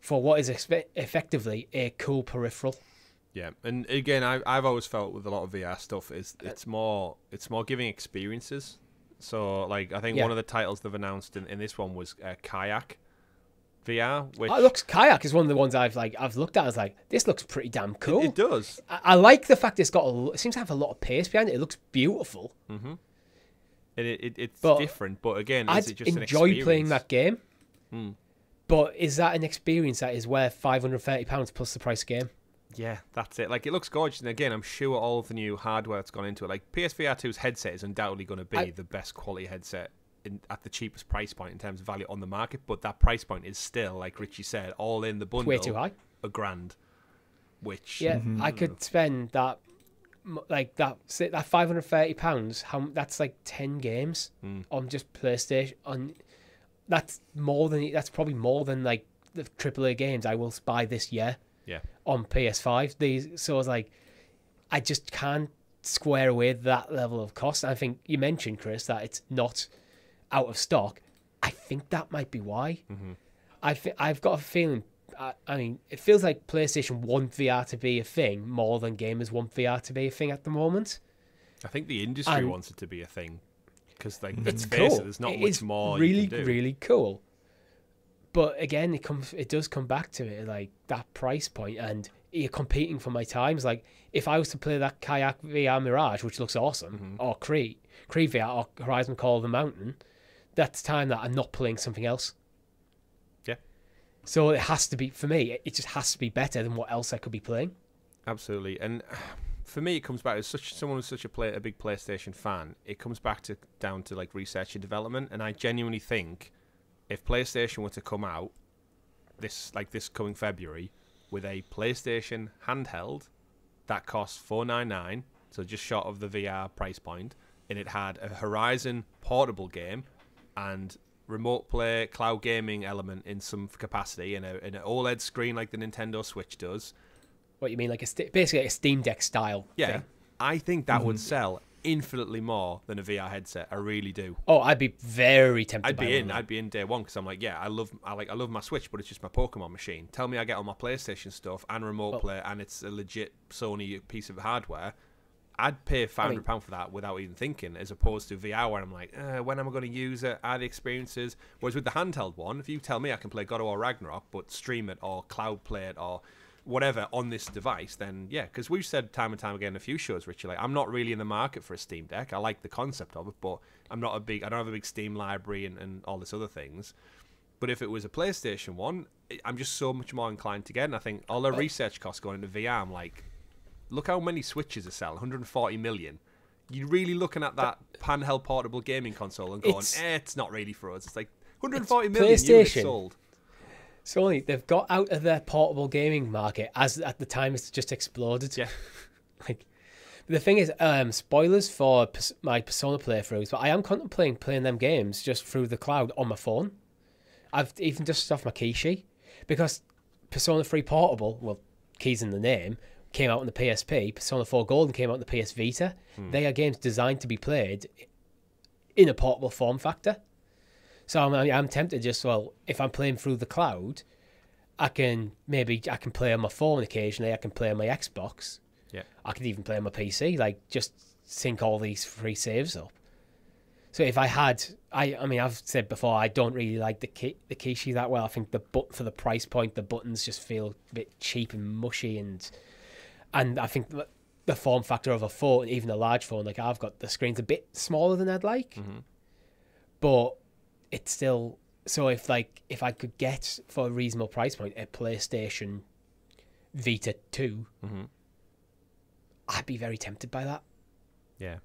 for what is expe- effectively a cool peripheral. Yeah, and again, I, I've always felt with a lot of VR stuff is it's uh, more it's more giving experiences. So like I think Yeah. one of the titles they've announced in, in this one was uh, Kayak VR, which Oh, it looks kayak is one of the ones I've like I've looked at. I was like, this looks pretty damn cool. it, does. I, I like the fact it's got a, it seems to have a lot of pace behind it. It looks beautiful. Mm-hmm. It, it, it's But different, but again, I'd it just enjoy an playing that game. Hmm. But is that an experience that is worth five hundred thirty pounds plus the price of game? Yeah, that's it. Like it looks gorgeous, and again, I'm sure all of the new hardware that's gone into it, like PSVR 2's headset, is undoubtedly going to be I- the best quality headset in, at the cheapest price point in terms of value on the market. But that price point is still, like Richie said, all in the bundle, Way too high. a grand. Which Yeah, I could spend that, like that, say that five hundred thirty pounds. How that's like ten games Hmm. on just PlayStation. On that's more than that's probably more than like the AAA games I will buy this year. Yeah, on PS5. These so it's like I just can't square away that level of cost. I think you mentioned Chris that it's not out of stock. I think that might be why. Mm-hmm. I th- I've got a feeling. I, I mean, it feels like PlayStation want VR to be a thing more than gamers want VR to be a thing at the moment. I think the industry And- wants it to be a thing because, mm. like, It's let's face cool. it, there's not It much more really, you can do. really cool. But again, it comes. It does come back to it, like that price point, and you're competing for my times. Like if I was to play that kayak VR Mirage, which looks awesome, Mm-hmm. or Creed, Creed VR, or Horizon Call of the Mountain, that's time that I'm not playing something else. Yeah. So it has to be for me. It- just has to be better than what else I could be playing. Absolutely, and *sighs* for me, it comes back as such someone who's such a play a big PlayStation fan. It comes back to down to like research and development, and I genuinely think if PlayStation were to come out this like this coming February with a PlayStation handheld that costs four nine nine, so just short of the VR price point, and it had a Horizon portable game and remote play cloud gaming element in some capacity in, a, in an OLED screen like the Nintendo Switch does. What you mean, like a st- basically a Steam Deck style. Yeah, thing. I think that would mm-hmm. sell infinitely more than a VR headset. I really do. Oh, I'd be very tempted. I'd be in. I'd be in day one because I'm like, yeah, I love, I like, I love my Switch, but it's just my Pokemon machine. Tell me I get all my PlayStation stuff and remote play, and it's a legit Sony piece of hardware. I'd pay five hundred pound for that without even thinking, as opposed to VR, where I'm like, uh, when am I going to use it? Are the experiences? Whereas with the handheld one, if you tell me I can play God of War Ragnarok, but stream it or cloud play it or whatever on this device, then yeah, because we've said time and time again in a few shows, Richie, like I'm not really in the market for a Steam Deck. I like the concept of it, but I'm not a big. I don't have a big Steam library and, and all this other things. But if it was a PlayStation one, I'm just so much more inclined to get. it. And I think all the research costs going into VR, I'm like, look how many Switches are selling, 140 million. You're really looking at that handheld portable gaming console and going, It's- eh, it's not really for us. It's like 140 million units sold. Sony, they've got out of their portable gaming market as at the time it's just exploded. Yeah. *laughs* like the thing is, um, spoilers for my Persona playthroughs, but I am contemplating playing them games just through the cloud on my phone. I've even just off my Kishi because Persona 3 Portable, well, keys in the name, came out on the PSP. Persona 4 Golden came out on the PS Vita. They are games designed to be played in a portable form factor. So I'm, I'm tempted just well, if I'm playing through the cloud, I can maybe I can play on my phone occasionally. I can play on my Xbox. Yeah. I could even play on my PC. Like just sync all these free saves up. So if I had, I I mean I've said before I don't really like the ki- the Kishi that well. I think the but for the price point, the buttons just feel a bit cheap and mushy, and and I think the- the form factor of a phone, even a large phone like I've got, the screen's a bit smaller than I'd like, mm-hmm. but it's still. So if like if I could get for a reasonable price point a PlayStation Vita 2 Mhm. I'd be very tempted by that. Yeah,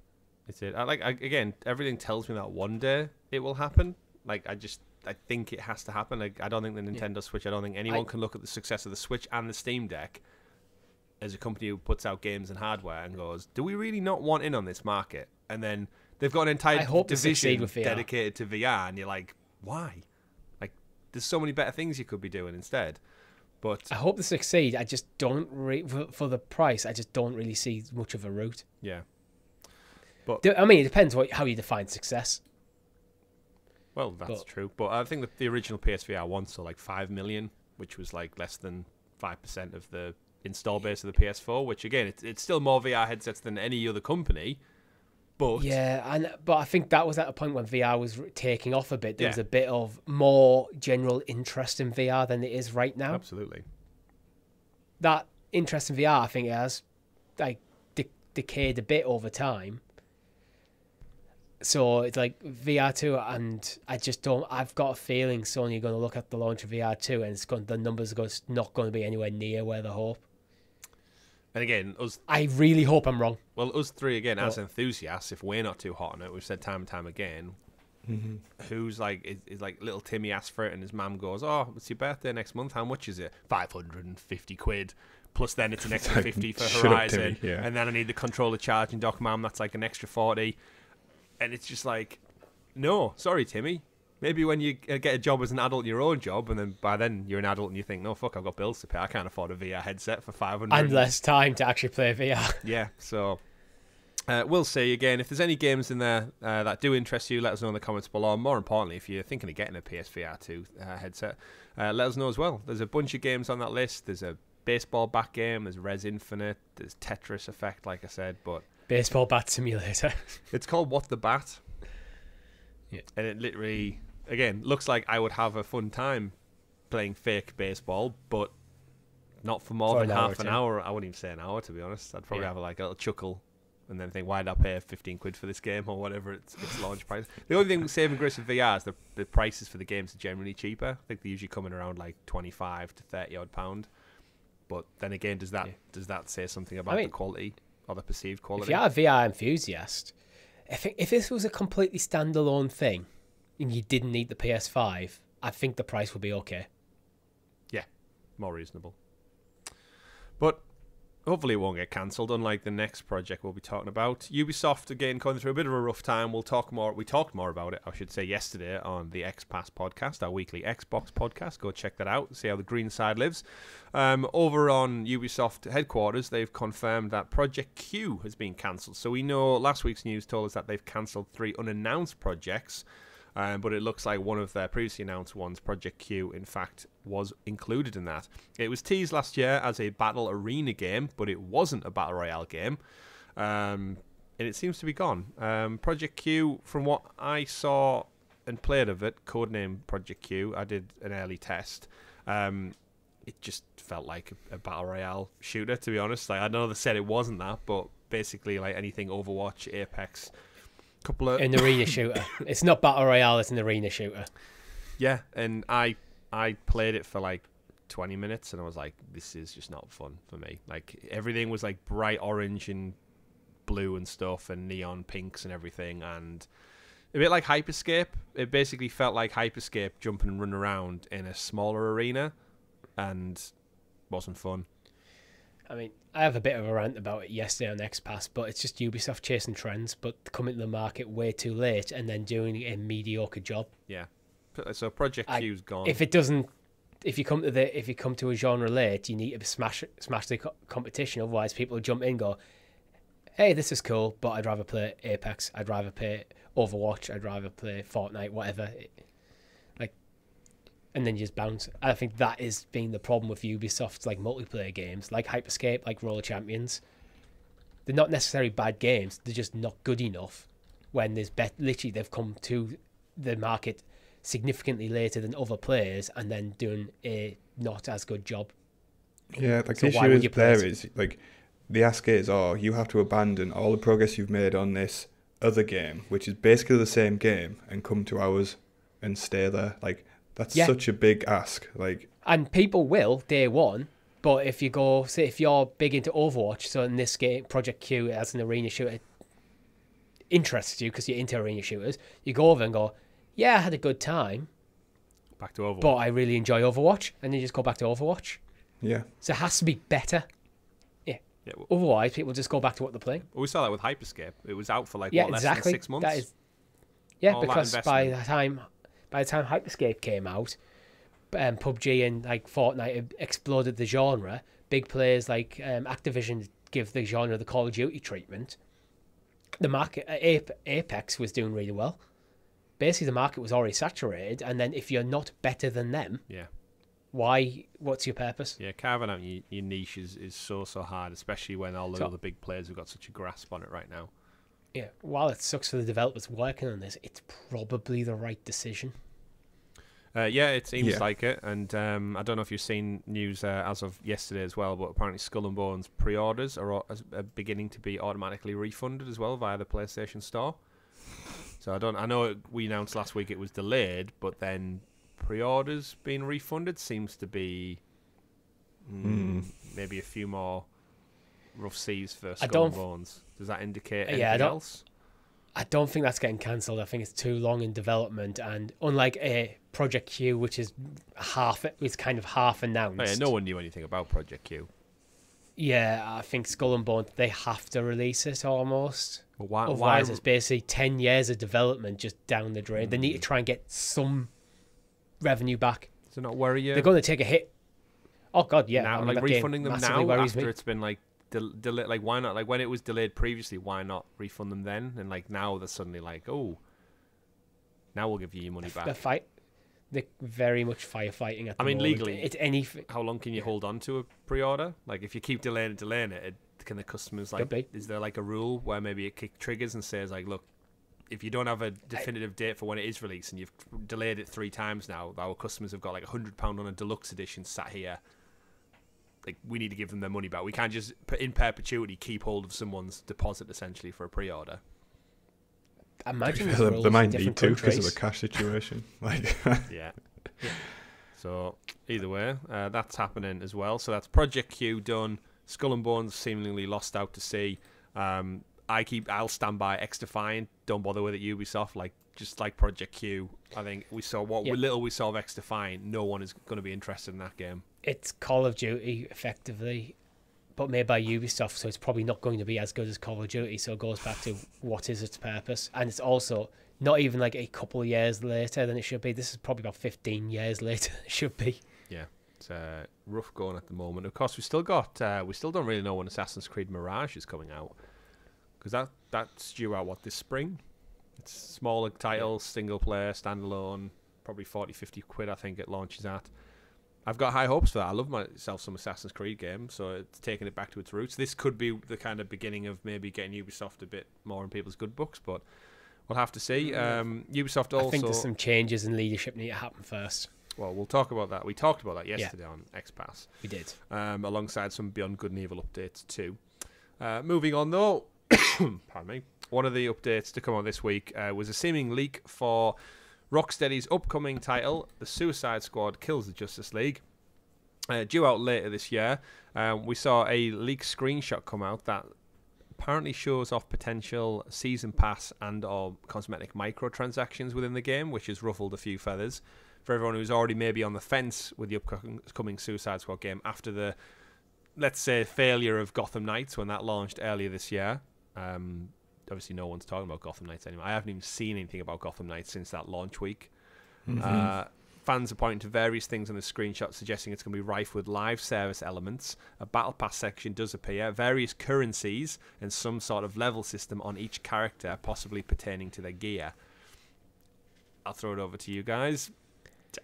it's it. I like I, again, everything tells me that one day it will happen. Like I just I think it has to happen. Like I don't think the Nintendo Switch. I don't think anyone I- can look at the success of the Switch and the Steam Deck as a company who puts out games and hardware and goes, "Do we really not want in on this market?" And then they've got an entire division with dedicated to VR, and you're like, why? Like, there's so many better things you could be doing instead. But I hope they succeed. I just don't re- for, for the price. I just don't really see much of a route. yeah, but I mean, it depends what how you define success. Well, that's But- true. But I think that the original PSVR one saw like five million, which was like less than five percent of the install base of the PS4. Which again, it's it's still more VR headsets than any other company. But Yeah, and but I think that was at a point when VR was taking off a bit. There was a bit of more general interest in VR than it is right now. absolutely, That interest in VR, I think, it has like de- decayed a bit over time. So it's like VR two, and I just don't. I've got a feeling Sony are going to look at the launch of VR two, and it's going the numbers are going, not going to be anywhere near where they hope. And again, us I really hope I'm wrong. well, us three again as enthusiasts, if we're not too hot on it, we've said time and time again. Mm-hmm. Who's like is, is like little Timmy asks for it, and his mum goes, "Oh, it's your birthday next month. How much is it? Five hundred and fifty quid." Plus, then it's an extra like, *laughs* fifty for "Shut up, Horizon, yeah. and then I need the controller charging dock, mum. That's like an extra forty, and it's just like, no, sorry, Timmy. Maybe when you uh, get a job as an adult, your own job, and then by then you're an adult and you think, no, fuck, I've got bills to pay. I can't afford a VR headset for five hundred. And less time to actually play VR. *laughs* Yeah, so uh, we'll see. Again, if there's any games in there uh, that do interest you, let us know in the comments below. More importantly, if you're thinking of getting a PSVR 2 uh, headset, uh, let us know as well. There's a bunch of games on that list. There's a baseball bat game, there's Rez Infinite, there's Tetris Effect, like I said, but Baseball bat simulator. *laughs* it's called What the Bat. Yeah. And it literally, again, looks like I would have a fun time playing fake baseball, but not for more For than an half or an hour. I wouldn't even say an hour, to be honest. I'd probably Yeah. have like a little chuckle and then think, why did I pay 15 quid for this game or whatever its, its launch price? The only thing saving grace with VR is the, the prices for the games are generally cheaper. I think they're usually coming around like 25 to 30 odd pound. But then again, does that Yeah. does that say something about mean, the quality or the perceived quality? If you're a VR enthusiast, if it, if this was a completely standalone thing and you didn't need the PS5, I think the price would be okay. Yeah, more reasonable. But hopefully it won't get cancelled, unlike the next project we'll be talking about. Ubisoft again going through a bit of a rough time. We'll talk more we talked more about it, I should say, yesterday on the XPass podcast, our weekly Xbox podcast. Go check that out, see how the green side lives. Um, over on Ubisoft headquarters, they've confirmed that Project Q has been cancelled. So we know last week's news told us that they've cancelled three unannounced projects. Um, but it looks like one of their previously announced ones, Project Q, in fact, was included in that. It was teased last year as a battle arena game, but it wasn't a battle royale game. Um, and it seems to be gone. Um, Project Q, from what I saw and played of it, codename Project Q, I did an early test. Um, it just felt like a, a battle royale shooter, to be honest. Like I know they said it wasn't that, but basically like anything Overwatch, Apex, couple of An arena shooter. *laughs* It's not battle royale. It's an arena shooter. yeah, and I I played it for like 20 minutes and I was like this is just not fun for me. Like everything was like bright orange and blue and stuff and neon pinks and everything and a bit like Hyperscape. It basically felt like Hyperscape jumping and running around in a smaller arena and wasn't fun. I mean, I have a bit of a rant about it yesterday on XPass, but it's just Ubisoft chasing trends, but coming to the market way too late and then doing a mediocre job. Yeah. So Project I- Q's gone. If it doesn't, if you come to the, if you come to a genre late, you need to smash smash the co- competition. Otherwise, people will jump in, and go, "Hey, this is cool, but I'd rather play Apex. I'd rather play Overwatch. I'd rather play Fortnite. Whatever." And then you just bounce. I think that is being the problem with Ubisoft's like multiplayer games, like Hyperscape, like Roller Champions. They're not necessarily bad games; they're just not good enough. When there's bet, literally they've come to the market significantly later than other players, and then doing a not as good job. Yeah, like So the issue is there is like the ask is, oh, you have to abandon all the progress you've made on this other game, which is basically the same game, and come to ours and stay there. Like that's Yeah. such a big ask. Like And people will day one, but if you go, say, if you're big into Overwatch, so in this game, Project Q as an arena shooter interests you because you're into arena shooters, you go over and go, yeah, I had a good time, Back to Overwatch. but I really enjoy Overwatch, and then you just go back to Overwatch. yeah, So it has to be better. yeah, well, Otherwise, people just go back to what they're playing. we saw that with Hyperscape. It was out for like yeah, what, less exactly. than six months. That is, yeah, All that because by the time by the time Hyperscape came out, um, PUBG and like Fortnite exploded the genre. Big players like um, Activision give the genre the Call of Duty treatment. The market uh, Apex was doing really well. Basically, the market was already saturated, and then if you're not better than them, yeah, why? What's your purpose? yeah. Carving out your, your niche is, is so so hard, especially when all the So- other big players have got such a grasp on it right now. Yeah, while it sucks for the developers working on this, it's probably the right decision. Uh, yeah, it seems Yeah. like it, and um, I don't know if you've seen news uh, as of yesterday as well, but apparently Skull and Bones pre-orders are, are beginning to be automatically refunded as well via the PlayStation Store. So I don't. I know it, we announced last week it was delayed, but then pre-orders being refunded seems to be mm, maybe a few more rough seas for Skull and Bones. Does that indicate Yeah, I anything don't- else? I don't think that's getting cancelled. I think it's too long in development, and unlike a Project Q, which is half, it's kind of half announced. Oh, yeah, no one knew anything about Project Q. Yeah, I think Skull and Bones they have to release it almost. Well, why? why Otherwise, it's basically ten years of development just down the drain. They need Hmm. to try and get some revenue back. it not worry you? They're going to take a hit. Oh God, yeah. now, I mean, like refunding them now after me. it's been like del- del- like why not like when it was delayed previously why not refund them then? And like now they're suddenly like oh now we'll give you your money back. The fight, they're very much firefighting at the I mean, moment. legally- it's anything. how long can you hold on to a pre-order? Like if you keep delaying it delaying it, it can the customers like is there like a rule where maybe it kick triggers and says like look if you don't have a definitive date for when it is released and you've delayed it three times now our customers have got like a hundred pound on a deluxe edition sat here like we need to give them their money back we can't just in perpetuity keep hold of someone's deposit essentially for a pre-order I imagine the they, rules they might need to because of countries. the cash situation. *laughs* Like, *laughs* yeah. So either way, uh, that's happening as well. So that's Project Q done. Skull and Bones seemingly lost out to sea. Um, I keep. I'll stand by XDefiant. Don't bother with it, Ubisoft. Like just like Project Q. I think we saw what Yeah. little we saw of XDefiant. No one is going to be interested in that game. it's Call of Duty effectively, but made by Ubisoft, so it's probably not going to be as good as Call of Duty. So it goes back to what is its purpose, and it's also not even like a couple of years later than it should be. This is probably about fifteen years *laughs* later than it should be. Yeah, it's uh, rough going at the moment. Of course, we still got. Uh, we still don't really know when Assassin's Creed Mirage is coming out because that that's due out what this spring. It's smaller title, single player, standalone, probably 40, 50 quid. I think it launches at. I've got high hopes for that. I love myself some Assassin's Creed game, so it's taking it back to its roots. This could be the kind of beginning of maybe getting Ubisoft a bit more in people's good books, but we'll have to see. Um, Ubisoft also. I think there's some changes in leadership need to happen first. Well, we'll talk about that. We talked about that yesterday on XPass We did. um, alongside some Beyond Good and Evil updates too. Uh, moving on though, *coughs* pardon me. One of the updates to come on this week uh, was a seeming leak for Rocksteady's upcoming title, The Suicide Squad Kills the Justice League. Uh, due out later this year, um, we saw a leaked screenshot come out that apparently shows off potential season pass and or cosmetic microtransactions within the game, which has ruffled a few feathers for everyone who's already maybe on the fence with the upcoming Suicide Squad game after the, let's say, failure of Gotham Knights when that launched earlier this year. Um, obviously, no one's talking about Gotham Knights anymore. I haven't even seen anything about Gotham Knights since that launch week. Uh, fans are pointing to various things on the screenshot suggesting it's going to be rife with live service elements. A battle pass section does appear, various currencies, and some sort of level system on each character, possibly pertaining to their gear. I'll throw it over to you guys.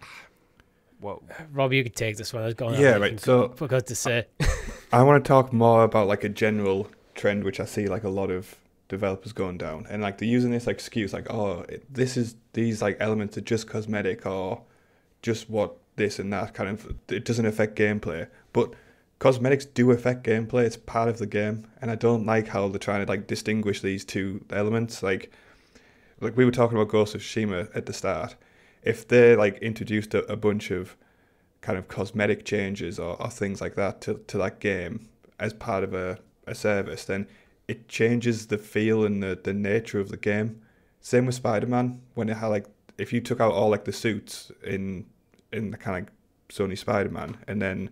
*sighs* what? Rob, you could take this one. I was going. Yeah, on, right, so- forgot to say. *laughs* I want to talk more about like a general trend which I see like a lot of developers going down, and like they're using this excuse like, oh, this is these like elements are just cosmetic or just what this and that kind of. It doesn't affect gameplay, but cosmetics do affect gameplay. It's part of the game, and I don't like how they're trying to like distinguish these two elements. Like, like we were talking about Ghost of Tsushima at the start. If they like introduced a, a bunch of kind of cosmetic changes or, or things like that to, to that game as part of a, a service, then it changes the feel and the, the nature of the game. Same with Spider Man when it had like if you took out all like the suits in in the kind of Sony Spider Man and then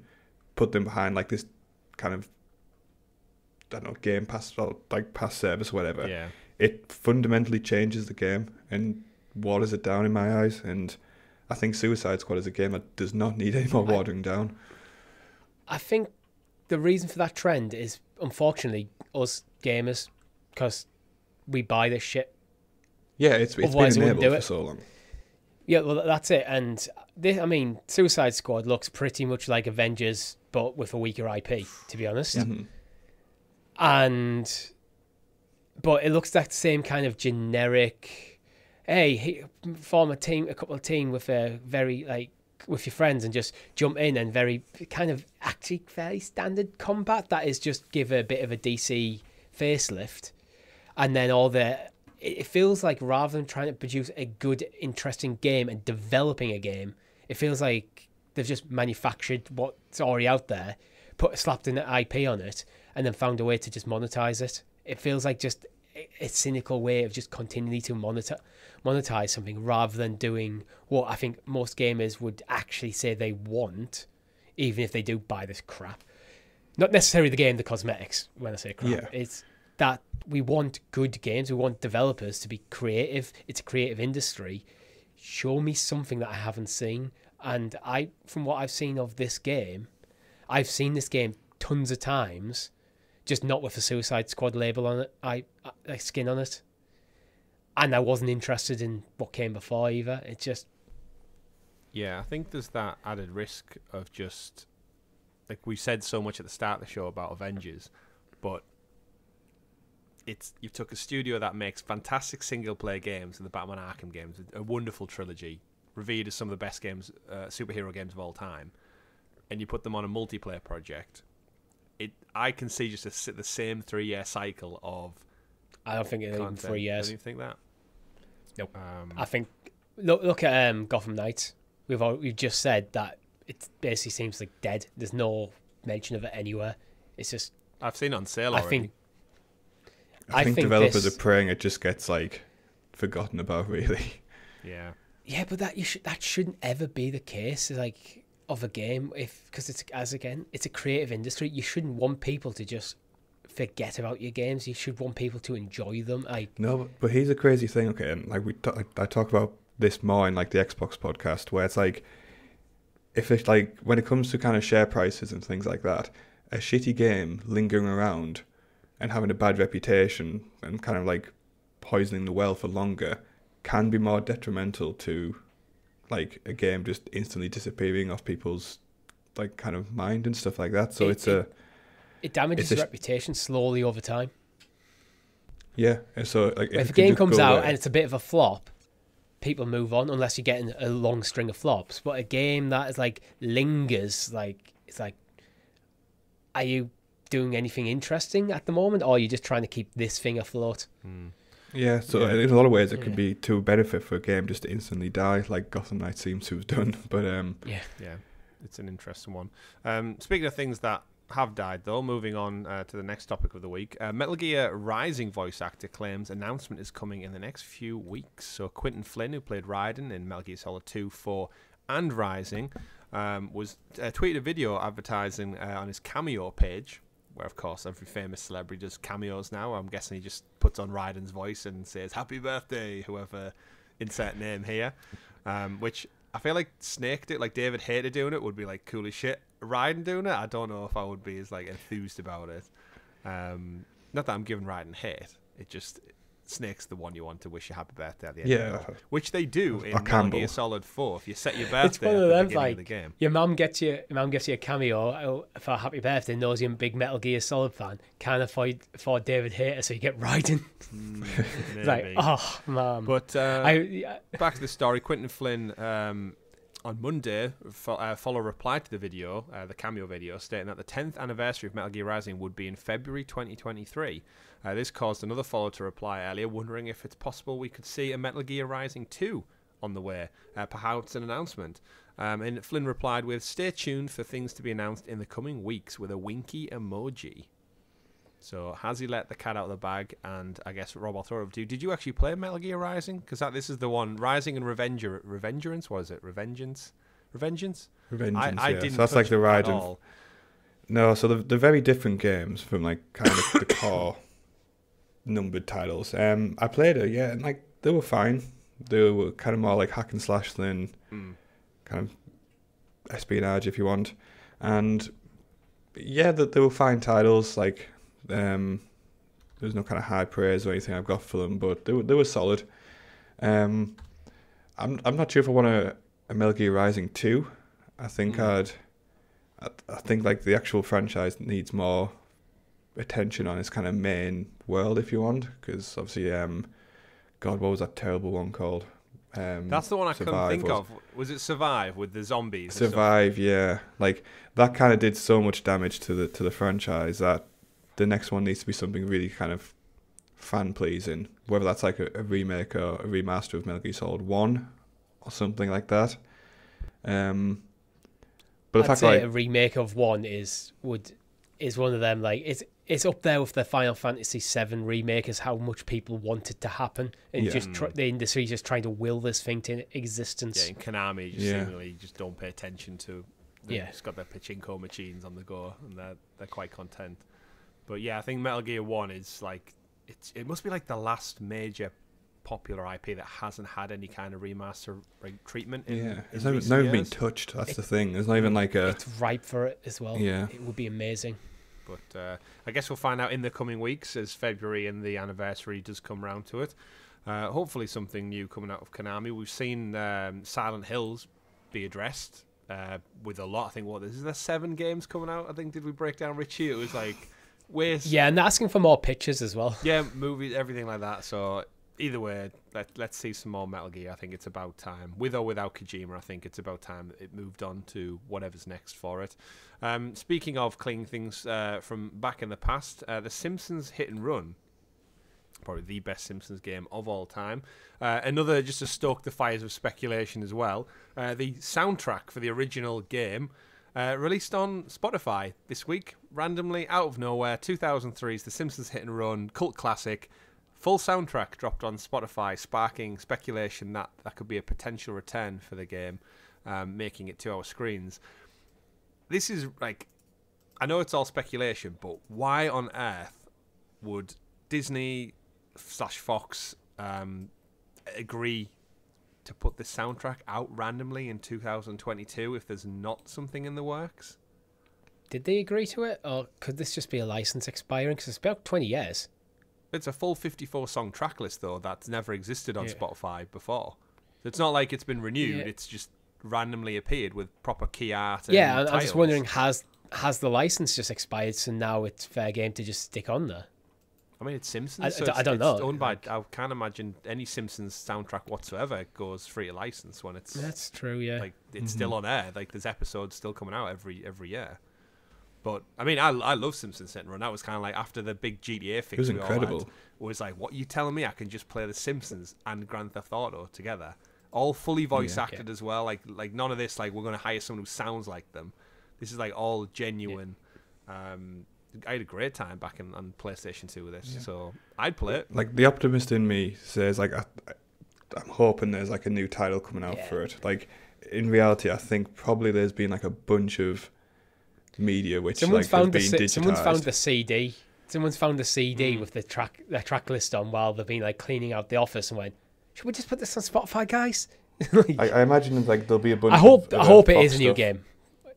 put them behind like this kind of I don't know game pass or like pass service or whatever, Yeah. it fundamentally changes the game and waters it down in my eyes. And I think Suicide Squad is a game that does not need any more I- watering down. I think the reason for that trend is unfortunately us gamers, because we buy this shit. Yeah, it's, it's been Otherwise, it wouldn't enabled do for so long. Yeah, well, that's it. And this, I mean, Suicide Squad looks pretty much like Avengers, but with a weaker IP, to be honest. Mhm. and but it looks like the same kind of generic hey he, form a team a couple of team with a very like with your friends and just jump in and very kind of actually fairly standard combat that is just give a bit of a dc facelift and then all the it feels like rather than trying to produce a good interesting game and developing a game it feels like they've just manufactured what's already out there put slapped an ip on it and then found a way to just monetize it. It feels like just a- cynical way of just continuing to monetize monetize something rather than doing what I think most gamers would actually say they want, even if they do buy this crap. Not necessarily the game, the cosmetics. When I say crap, Yeah. it's that we want good games. We want developers to be creative. It's a creative industry. Show me something that I haven't seen. And I, from what I've seen of this game, I've seen this game tons of times, just not with a Suicide Squad label on it, I, I skin on it. And I wasn't interested in what came before either. It just Yeah, I think there's that added risk of just like we said so much at the start of the show about Avengers, but it's you took a studio that makes fantastic single player games, in the Batman Arkham games, a wonderful trilogy, revered as some of the best games, uh, superhero games of all time, and you put them on a multiplayer project. It I can see just a, the same three year cycle of I don't think it's even three years. Don't you think that? Nope. Um, I think look look at um, Gotham Knights. We've all, we've just said that it basically seems like dead. There's no mention of it anywhere. It's just I've seen it on sale I already. think I, I think, think developers this- are praying it just gets like forgotten about really. yeah. yeah, but that you should that shouldn't ever be the case. Like of a game, if because it's as again, it's a creative industry. You shouldn't want people to just forget about your games. You should want people to enjoy them. Like No, but, but here's a crazy thing. Okay, and like we, ta- like, I talk about this more in like the Xbox podcast, where it's like, if it's like when it comes to kind of share prices and things like that, a shitty game lingering around and having a bad reputation and kind of like poisoning the well for longer can be more detrimental to like a game just instantly disappearing off people's like kind of mind and stuff like that. So It- it's a it damages It's a reputation slowly over time. yeah. and So like if, it a game comes out away- and it's a bit of a flop, people move on unless you're getting a long string of flops. But a game that is like lingers, like it's like, are you doing anything interesting at the moment, or are you just trying to keep this thing afloat? Hmm. Yeah, so Yeah. in a lot of ways, it Yeah. could be to a benefit for a game just to instantly die, like Gotham Knights seems to have done. *laughs* But um, Yeah, Yeah, it's an interesting one. Um, speaking of things that have died, though, moving on uh, to the next topic of the week, uh, Metal Gear Rising voice actor claims announcement is coming in the next few weeks. So Quentin Flynn, who played Raiden in Metal Gear Solid 2, 4, and Rising, um, was uh, tweeted a video advertising uh, on his cameo page. Where of course every famous celebrity does cameos now. I'm guessing he just puts on Raiden's voice and says "Happy Birthday," whoever insert name here. Um, which I feel like Snake did, like David Hayter doing it would be like cool as shit. Raiden doing it, I don't know if I would be as like enthused about it. Um, not that I'm giving Raiden hate. It just Snake's the one you want to wish you happy birthday at the end. Yeah. Of the which they do in Or Metal Gear Solid Four. If you set your It's birthday one at of the them beginning like of the game. your mum gets you, your mum gets you a cameo for happy birthday, knows you're a big Metal Gear Solid fan, can't afford for David Hayter, so you get Raiden. *laughs* It's like, oh man, But uh, I *laughs* back to the story. Quentin Flynn um, on Monday fo- uh, follow replied to the video, uh, the cameo video, stating that the 10th anniversary of Metal Gear Rising would be in February 2023. Uh, this caused another follower to reply earlier, wondering if it's possible we could see a Metal Gear Rising 2 on the way, uh, perhaps an announcement. Um, and Flynn replied with, "Stay tuned for things to be announced in the coming weeks," with a winky emoji. So has he let the cat out of the bag? And I guess Rob, I'll throw it over to you. Did you actually play Metal Gear Rising? Because this is the one Rising and Revenger, Revengeance. What is it? Revengeance, Revengeance. Revengeance, I, I yeah. didn't. so that's like the ride at all. No, so they're, they're very different games from like kind of the *coughs* core numbered titles. Um, I played it, yeah, and like they were fine. They were kind of more like hack and slash than Mm. kind of espionage, if you want. And yeah, they, they were fine titles. Like um, there was no kind of high praise or anything I've got for them, but they were they were solid. Um, I'm I'm not sure if I want a, a Metal Gear Rising two. I think Mm. I'd. I, I think like the actual franchise needs more attention on its kind of main world, if you want, because obviously, um, God, what was that terrible one called? Um, That's the one I couldn't think was- of. Was it Survive with the zombies? Survive, yeah. Like that kind of did so much damage to the to the franchise that the next one needs to be something really kind of fan pleasing. Whether that's like a, a remake or a remaster of Metal Gear Solid One or something like that. Um, but the I'd fact say like a remake of one is would is one of them like it's it's up there with the Final Fantasy VII remake as how much people want it to happen and Yeah. just tr- mm. the industry just trying to will this thing to Yeah, existence. Konami, just Yeah. seemingly just don't pay attention to. They've Yeah. just got their pachinko machines on the go, and they're they're quite content. But yeah, I think Metal Gear One is like it's it must be like the last major popular IP that hasn't had any kind of remaster like, treatment. In, yeah, in it's never, never been touched. That's the thing. There's not even like a It's ripe for it as well. yeah. It would be amazing. But uh, I guess we'll find out in the coming weeks as February and the anniversary does come round to it. Uh, hopefully, something new coming out of Konami. We've seen um, Silent Hills be addressed uh, with a lot. I think what this is there seven games coming out. I think did we break down Richie? It was like where's Yeah, and asking for more pictures as well. yeah movies everything like that. So either way, let let's see some more Metal Gear. I think it's about time, with or without Kojima. I think it's about time it moved on to whatever's next for it. Um, speaking of cleaning things uh, from back in the past, uh, the Simpsons Hit and Run. Probably the best Simpsons game of all time. Uh, another, just to stoke the fires of speculation as well, uh, the soundtrack for the original game uh, released on Spotify this week, randomly out of nowhere. 2003's The Simpsons Hit and Run cult classic. Full soundtrack dropped on Spotify, sparking speculation that that could be a potential return for the game, um, making it to our screens. This is like, I know it's all speculation, but why on earth would Disney slash Fox um, agree to put the soundtrack out randomly in 2022 if there's not something in the works? Did they agree to it, or could this just be a license expiring? Because it's about twenty years. It's a full 54 song track list though that's never existed on Yeah. Spotify before. So it's not like it's been renewed. Yeah. It's just randomly appeared with proper key art. Yeah, I'm, I'm just wondering has has the license just expired, so now it's fair game to just stick on there? I mean, it's Simpsons. I- so I it's, I don't know, Owned by. I can't imagine any Simpsons soundtrack whatsoever goes free to license when it's That's true. Yeah. like it's still mm-hmm. on air. Like there's episodes still coming out every every year. But I mean, I I love Simpsons Hit and Run. That was kind of like after the big GTA fix. It was we all had, incredible. was like, what are you telling me? I can just play The Simpsons and Grand Theft Auto together, all fully voice Yeah. acted as well. Like like none of this. Like we're going to hire someone who sounds like them. This is like all genuine. Um, I had a great time back in, on PlayStation 2 with this, Yeah. so I'd play it. like the optimist in me says like I, I'm hoping there's like a new title coming out Yeah. for it. Like in reality, I think probably there's been like a bunch of media which someone's like found the has been C- digitized. someone's found the CD. Someone's found the CD Mm. with the track the track list on while they've been like cleaning out the office and went, "Should we just put this on Spotify, guys?" *laughs* Like, I, I imagine like there'll be a bunch. I hope of, I hope it Fox is a new game.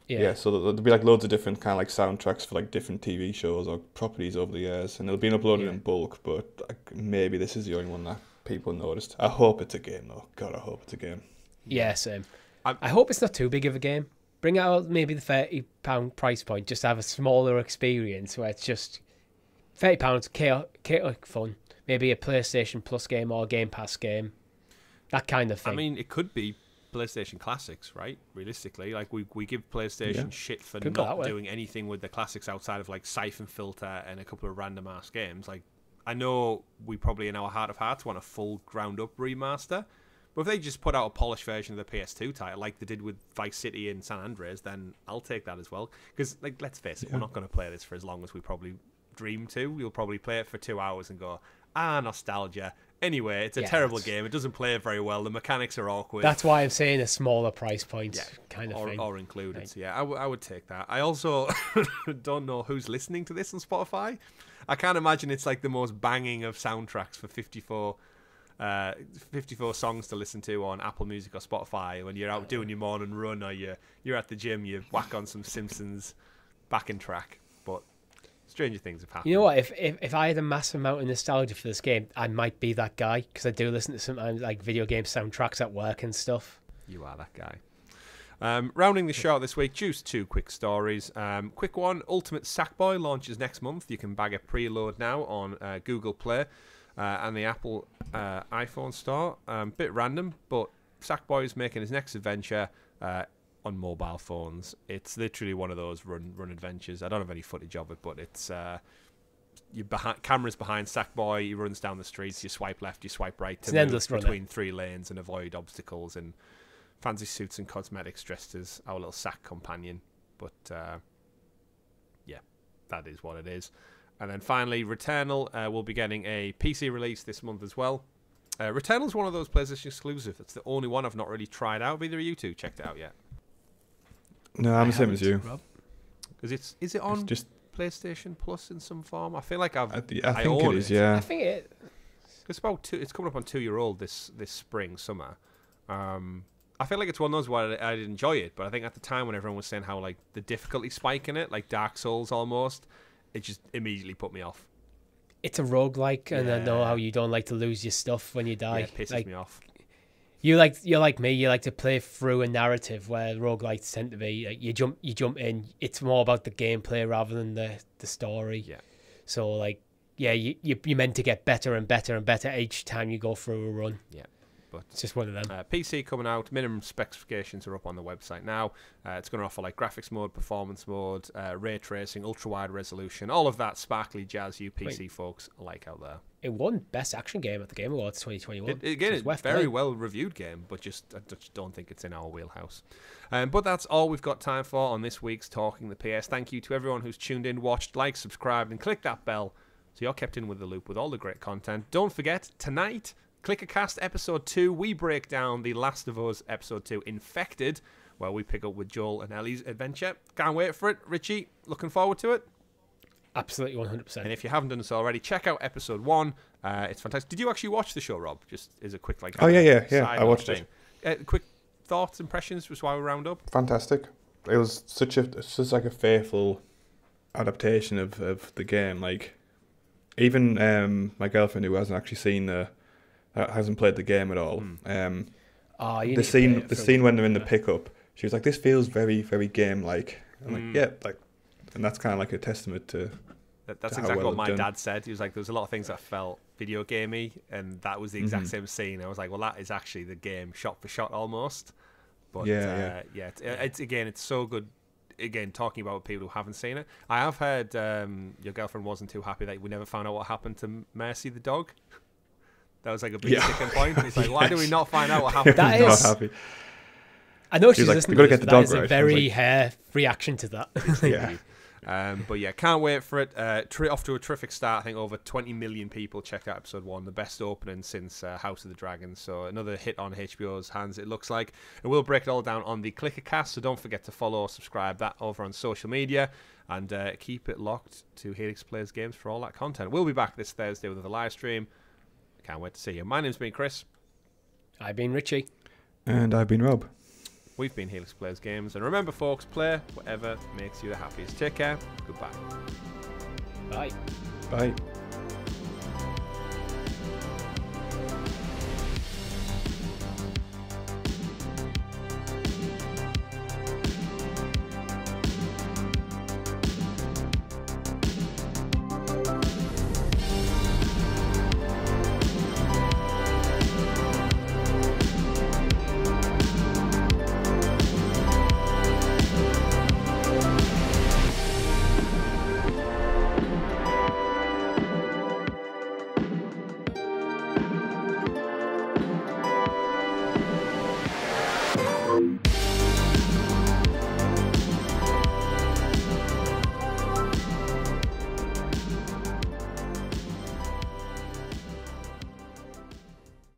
Yeah. Yeah. so there'll be like loads of different kind of like soundtracks for like different TV shows or properties over the years, and they'll be uploaded Yeah. in bulk. But like, maybe this is the only one that people noticed. I hope it's a game though. God, I hope it's a game. Yeah, same. I'm- I hope it's not too big of a game. Bring out maybe the thirty pound price point, just have a smaller experience where it's just thirty pounds, chaotic fun. Maybe a PlayStation Plus game or a Game Pass game, that kind of thing. I mean, it could be PlayStation Classics, right? Realistically, like we we give PlayStation Yeah. shit for Could not doing anything with the classics outside of like Siphon Filter and a couple of random ass games. Like, I know we probably in our heart of hearts want a full ground up remaster, but if they just put out a polished version of the PS2 title, like they did with Vice City and San Andreas, then I'll take that as well. Because, like, let's face it, we're not going to play this for as long as we probably dream to. We'll probably play it for two hours and go, ah, nostalgia. Anyway, it's a Yeah, terrible game. It doesn't play very well. The mechanics are awkward. That's why I'm saying a smaller price point Yeah, kind of or, thing. or included. Right. So yeah, I, w- I would take that. I also *laughs* don't know who's listening to this on Spotify. I can't imagine it's like the most banging of soundtracks for 54, uh, 54 songs to listen to on Apple Music or Spotify when you're out doing your morning run or you're, you're at the gym, you whack on some Simpsons backing track. But stranger things have happened. You know what? If, if if I had a massive amount of nostalgia for this game, I might be that guy because I do listen to sometimes like video game soundtracks at work and stuff. You are that guy. Um, rounding the show out this week, just two quick stories. Um, quick one Ultimate Sackboy launches next month. You can bag a preload now on uh, Google Play uh, and the Apple uh, iPhone Store. Um, bit random, but Sackboy is making his next adventure uh, on mobile phones. It's literally one of those run run adventures. I don't have any footage of it, but it's. Uh, you behind cameras behind Sackboy. He runs down the streets. You swipe left, you swipe right to It's an endless runner. between three lanes and avoid obstacles and fancy suits and cosmetics dressed as our little sack companion. But uh, yeah, that is what it is. And then finally, Returnal uh, will be getting a PC release this month as well. Uh, Returnal's one of those PlayStation exclusive. That's the only one I've not really tried out. Have either of you two checked it out yet? No, I I'm the same as you. Because it's is it It's on just PlayStation Plus in some form? I feel like I've. I, I I think it Yeah, I think it. It's about two. It's coming up on two year old this this spring summer. Um, I feel like it's one of those where I, I'd enjoy it, but I think at the time when everyone was saying how like the difficulty spike in it, like Dark Souls almost, it just immediately put me off. It's a roguelike, and I know how you don't like to lose your stuff when you die. yeah, it pisses like me off. you like you're like me. You like to play through a narrative where roguelikes tend to be like you jump you jump in. It's more about the gameplay rather than the the story. Yeah. So like yeah, you you you're meant to get better and better and better each time you go through a run. Yeah, but It's just one of them. Uh, PC coming out. Minimum specifications are up on the website now. Uh, it's going to offer like graphics mode, performance mode, uh, ray tracing, ultra wide resolution, all of that sparkly jazz you PC folks like out there. It won Best Action Game at the Game Awards 2021. It, again, it's a very well reviewed game, but just I just don't think it's in our wheelhouse. Um, but that's all we've got time for on this week's Talking the PS. Thank you to everyone who's tuned in, watched, liked, subscribed, and clicked that bell so you're kept in with the loop with all the great content. Don't forget tonight, Clickercast episode two. We break down the Last of Us episode two, Infected, where we pick up with Joel and Ellie's adventure. Can't wait for it, Richie. Looking forward to it. Absolutely 100%. And if you haven't done so already, check out episode one. Uh, it's fantastic. Did you actually watch the show, Rob? Just as a quick like. Oh, yeah, yeah, yeah, I watched note thing. Uh, quick thoughts, impressions, just while we round up. fantastic. It was such a it's just like a faithful adaptation of, of the game. Like even um, my girlfriend who hasn't actually seen the hasn't played the game at all. Mm. Um, oh, you the need to play scene the scene when they're in the pickup, she was like, "This feels very very game like." I'm Mm. like, "Yeah, like," and that's kind of like a testament to That, that's To how exactly well what my done. dad said. He was like, "There was a lot of things that felt video gamey, and that was the exact Mhm. same scene." I was like, "Well, that is actually the game, shot for shot, almost." But Yeah, uh, yeah. yeah, it's, it's again, it's so good. Again, talking about people who haven't seen it, I have heard um, your girlfriend wasn't too happy that we never found out what happened to Mercy the dog. That was like a big Yeah. sticking point. It's like, why do we *laughs* not find out what happened? That She's not happy. I know She she's like, listening "We gotta to get the dog is a right." I was very like- hair reaction to that. *laughs* Yeah. *laughs* Um, but yeah, can't wait for it. Uh, tri- off to a terrific start. I think over 20 million people checked out episode one, the best opening since uh, House of the Dragon. So another hit on HBO's hands, it looks like. And we'll break it all down on the Clickercast. So don't forget to follow or subscribe that over on social media and uh, keep it locked to Helix Plays Games for all that content. We'll be back this Thursday with a live stream. Can't wait to see you. My name's been Chris. I've been Richie. And I've been Rob. We've been Helix Players Games, and remember, folks, play whatever makes you the happiest. Take care. Goodbye. Bye. Bye.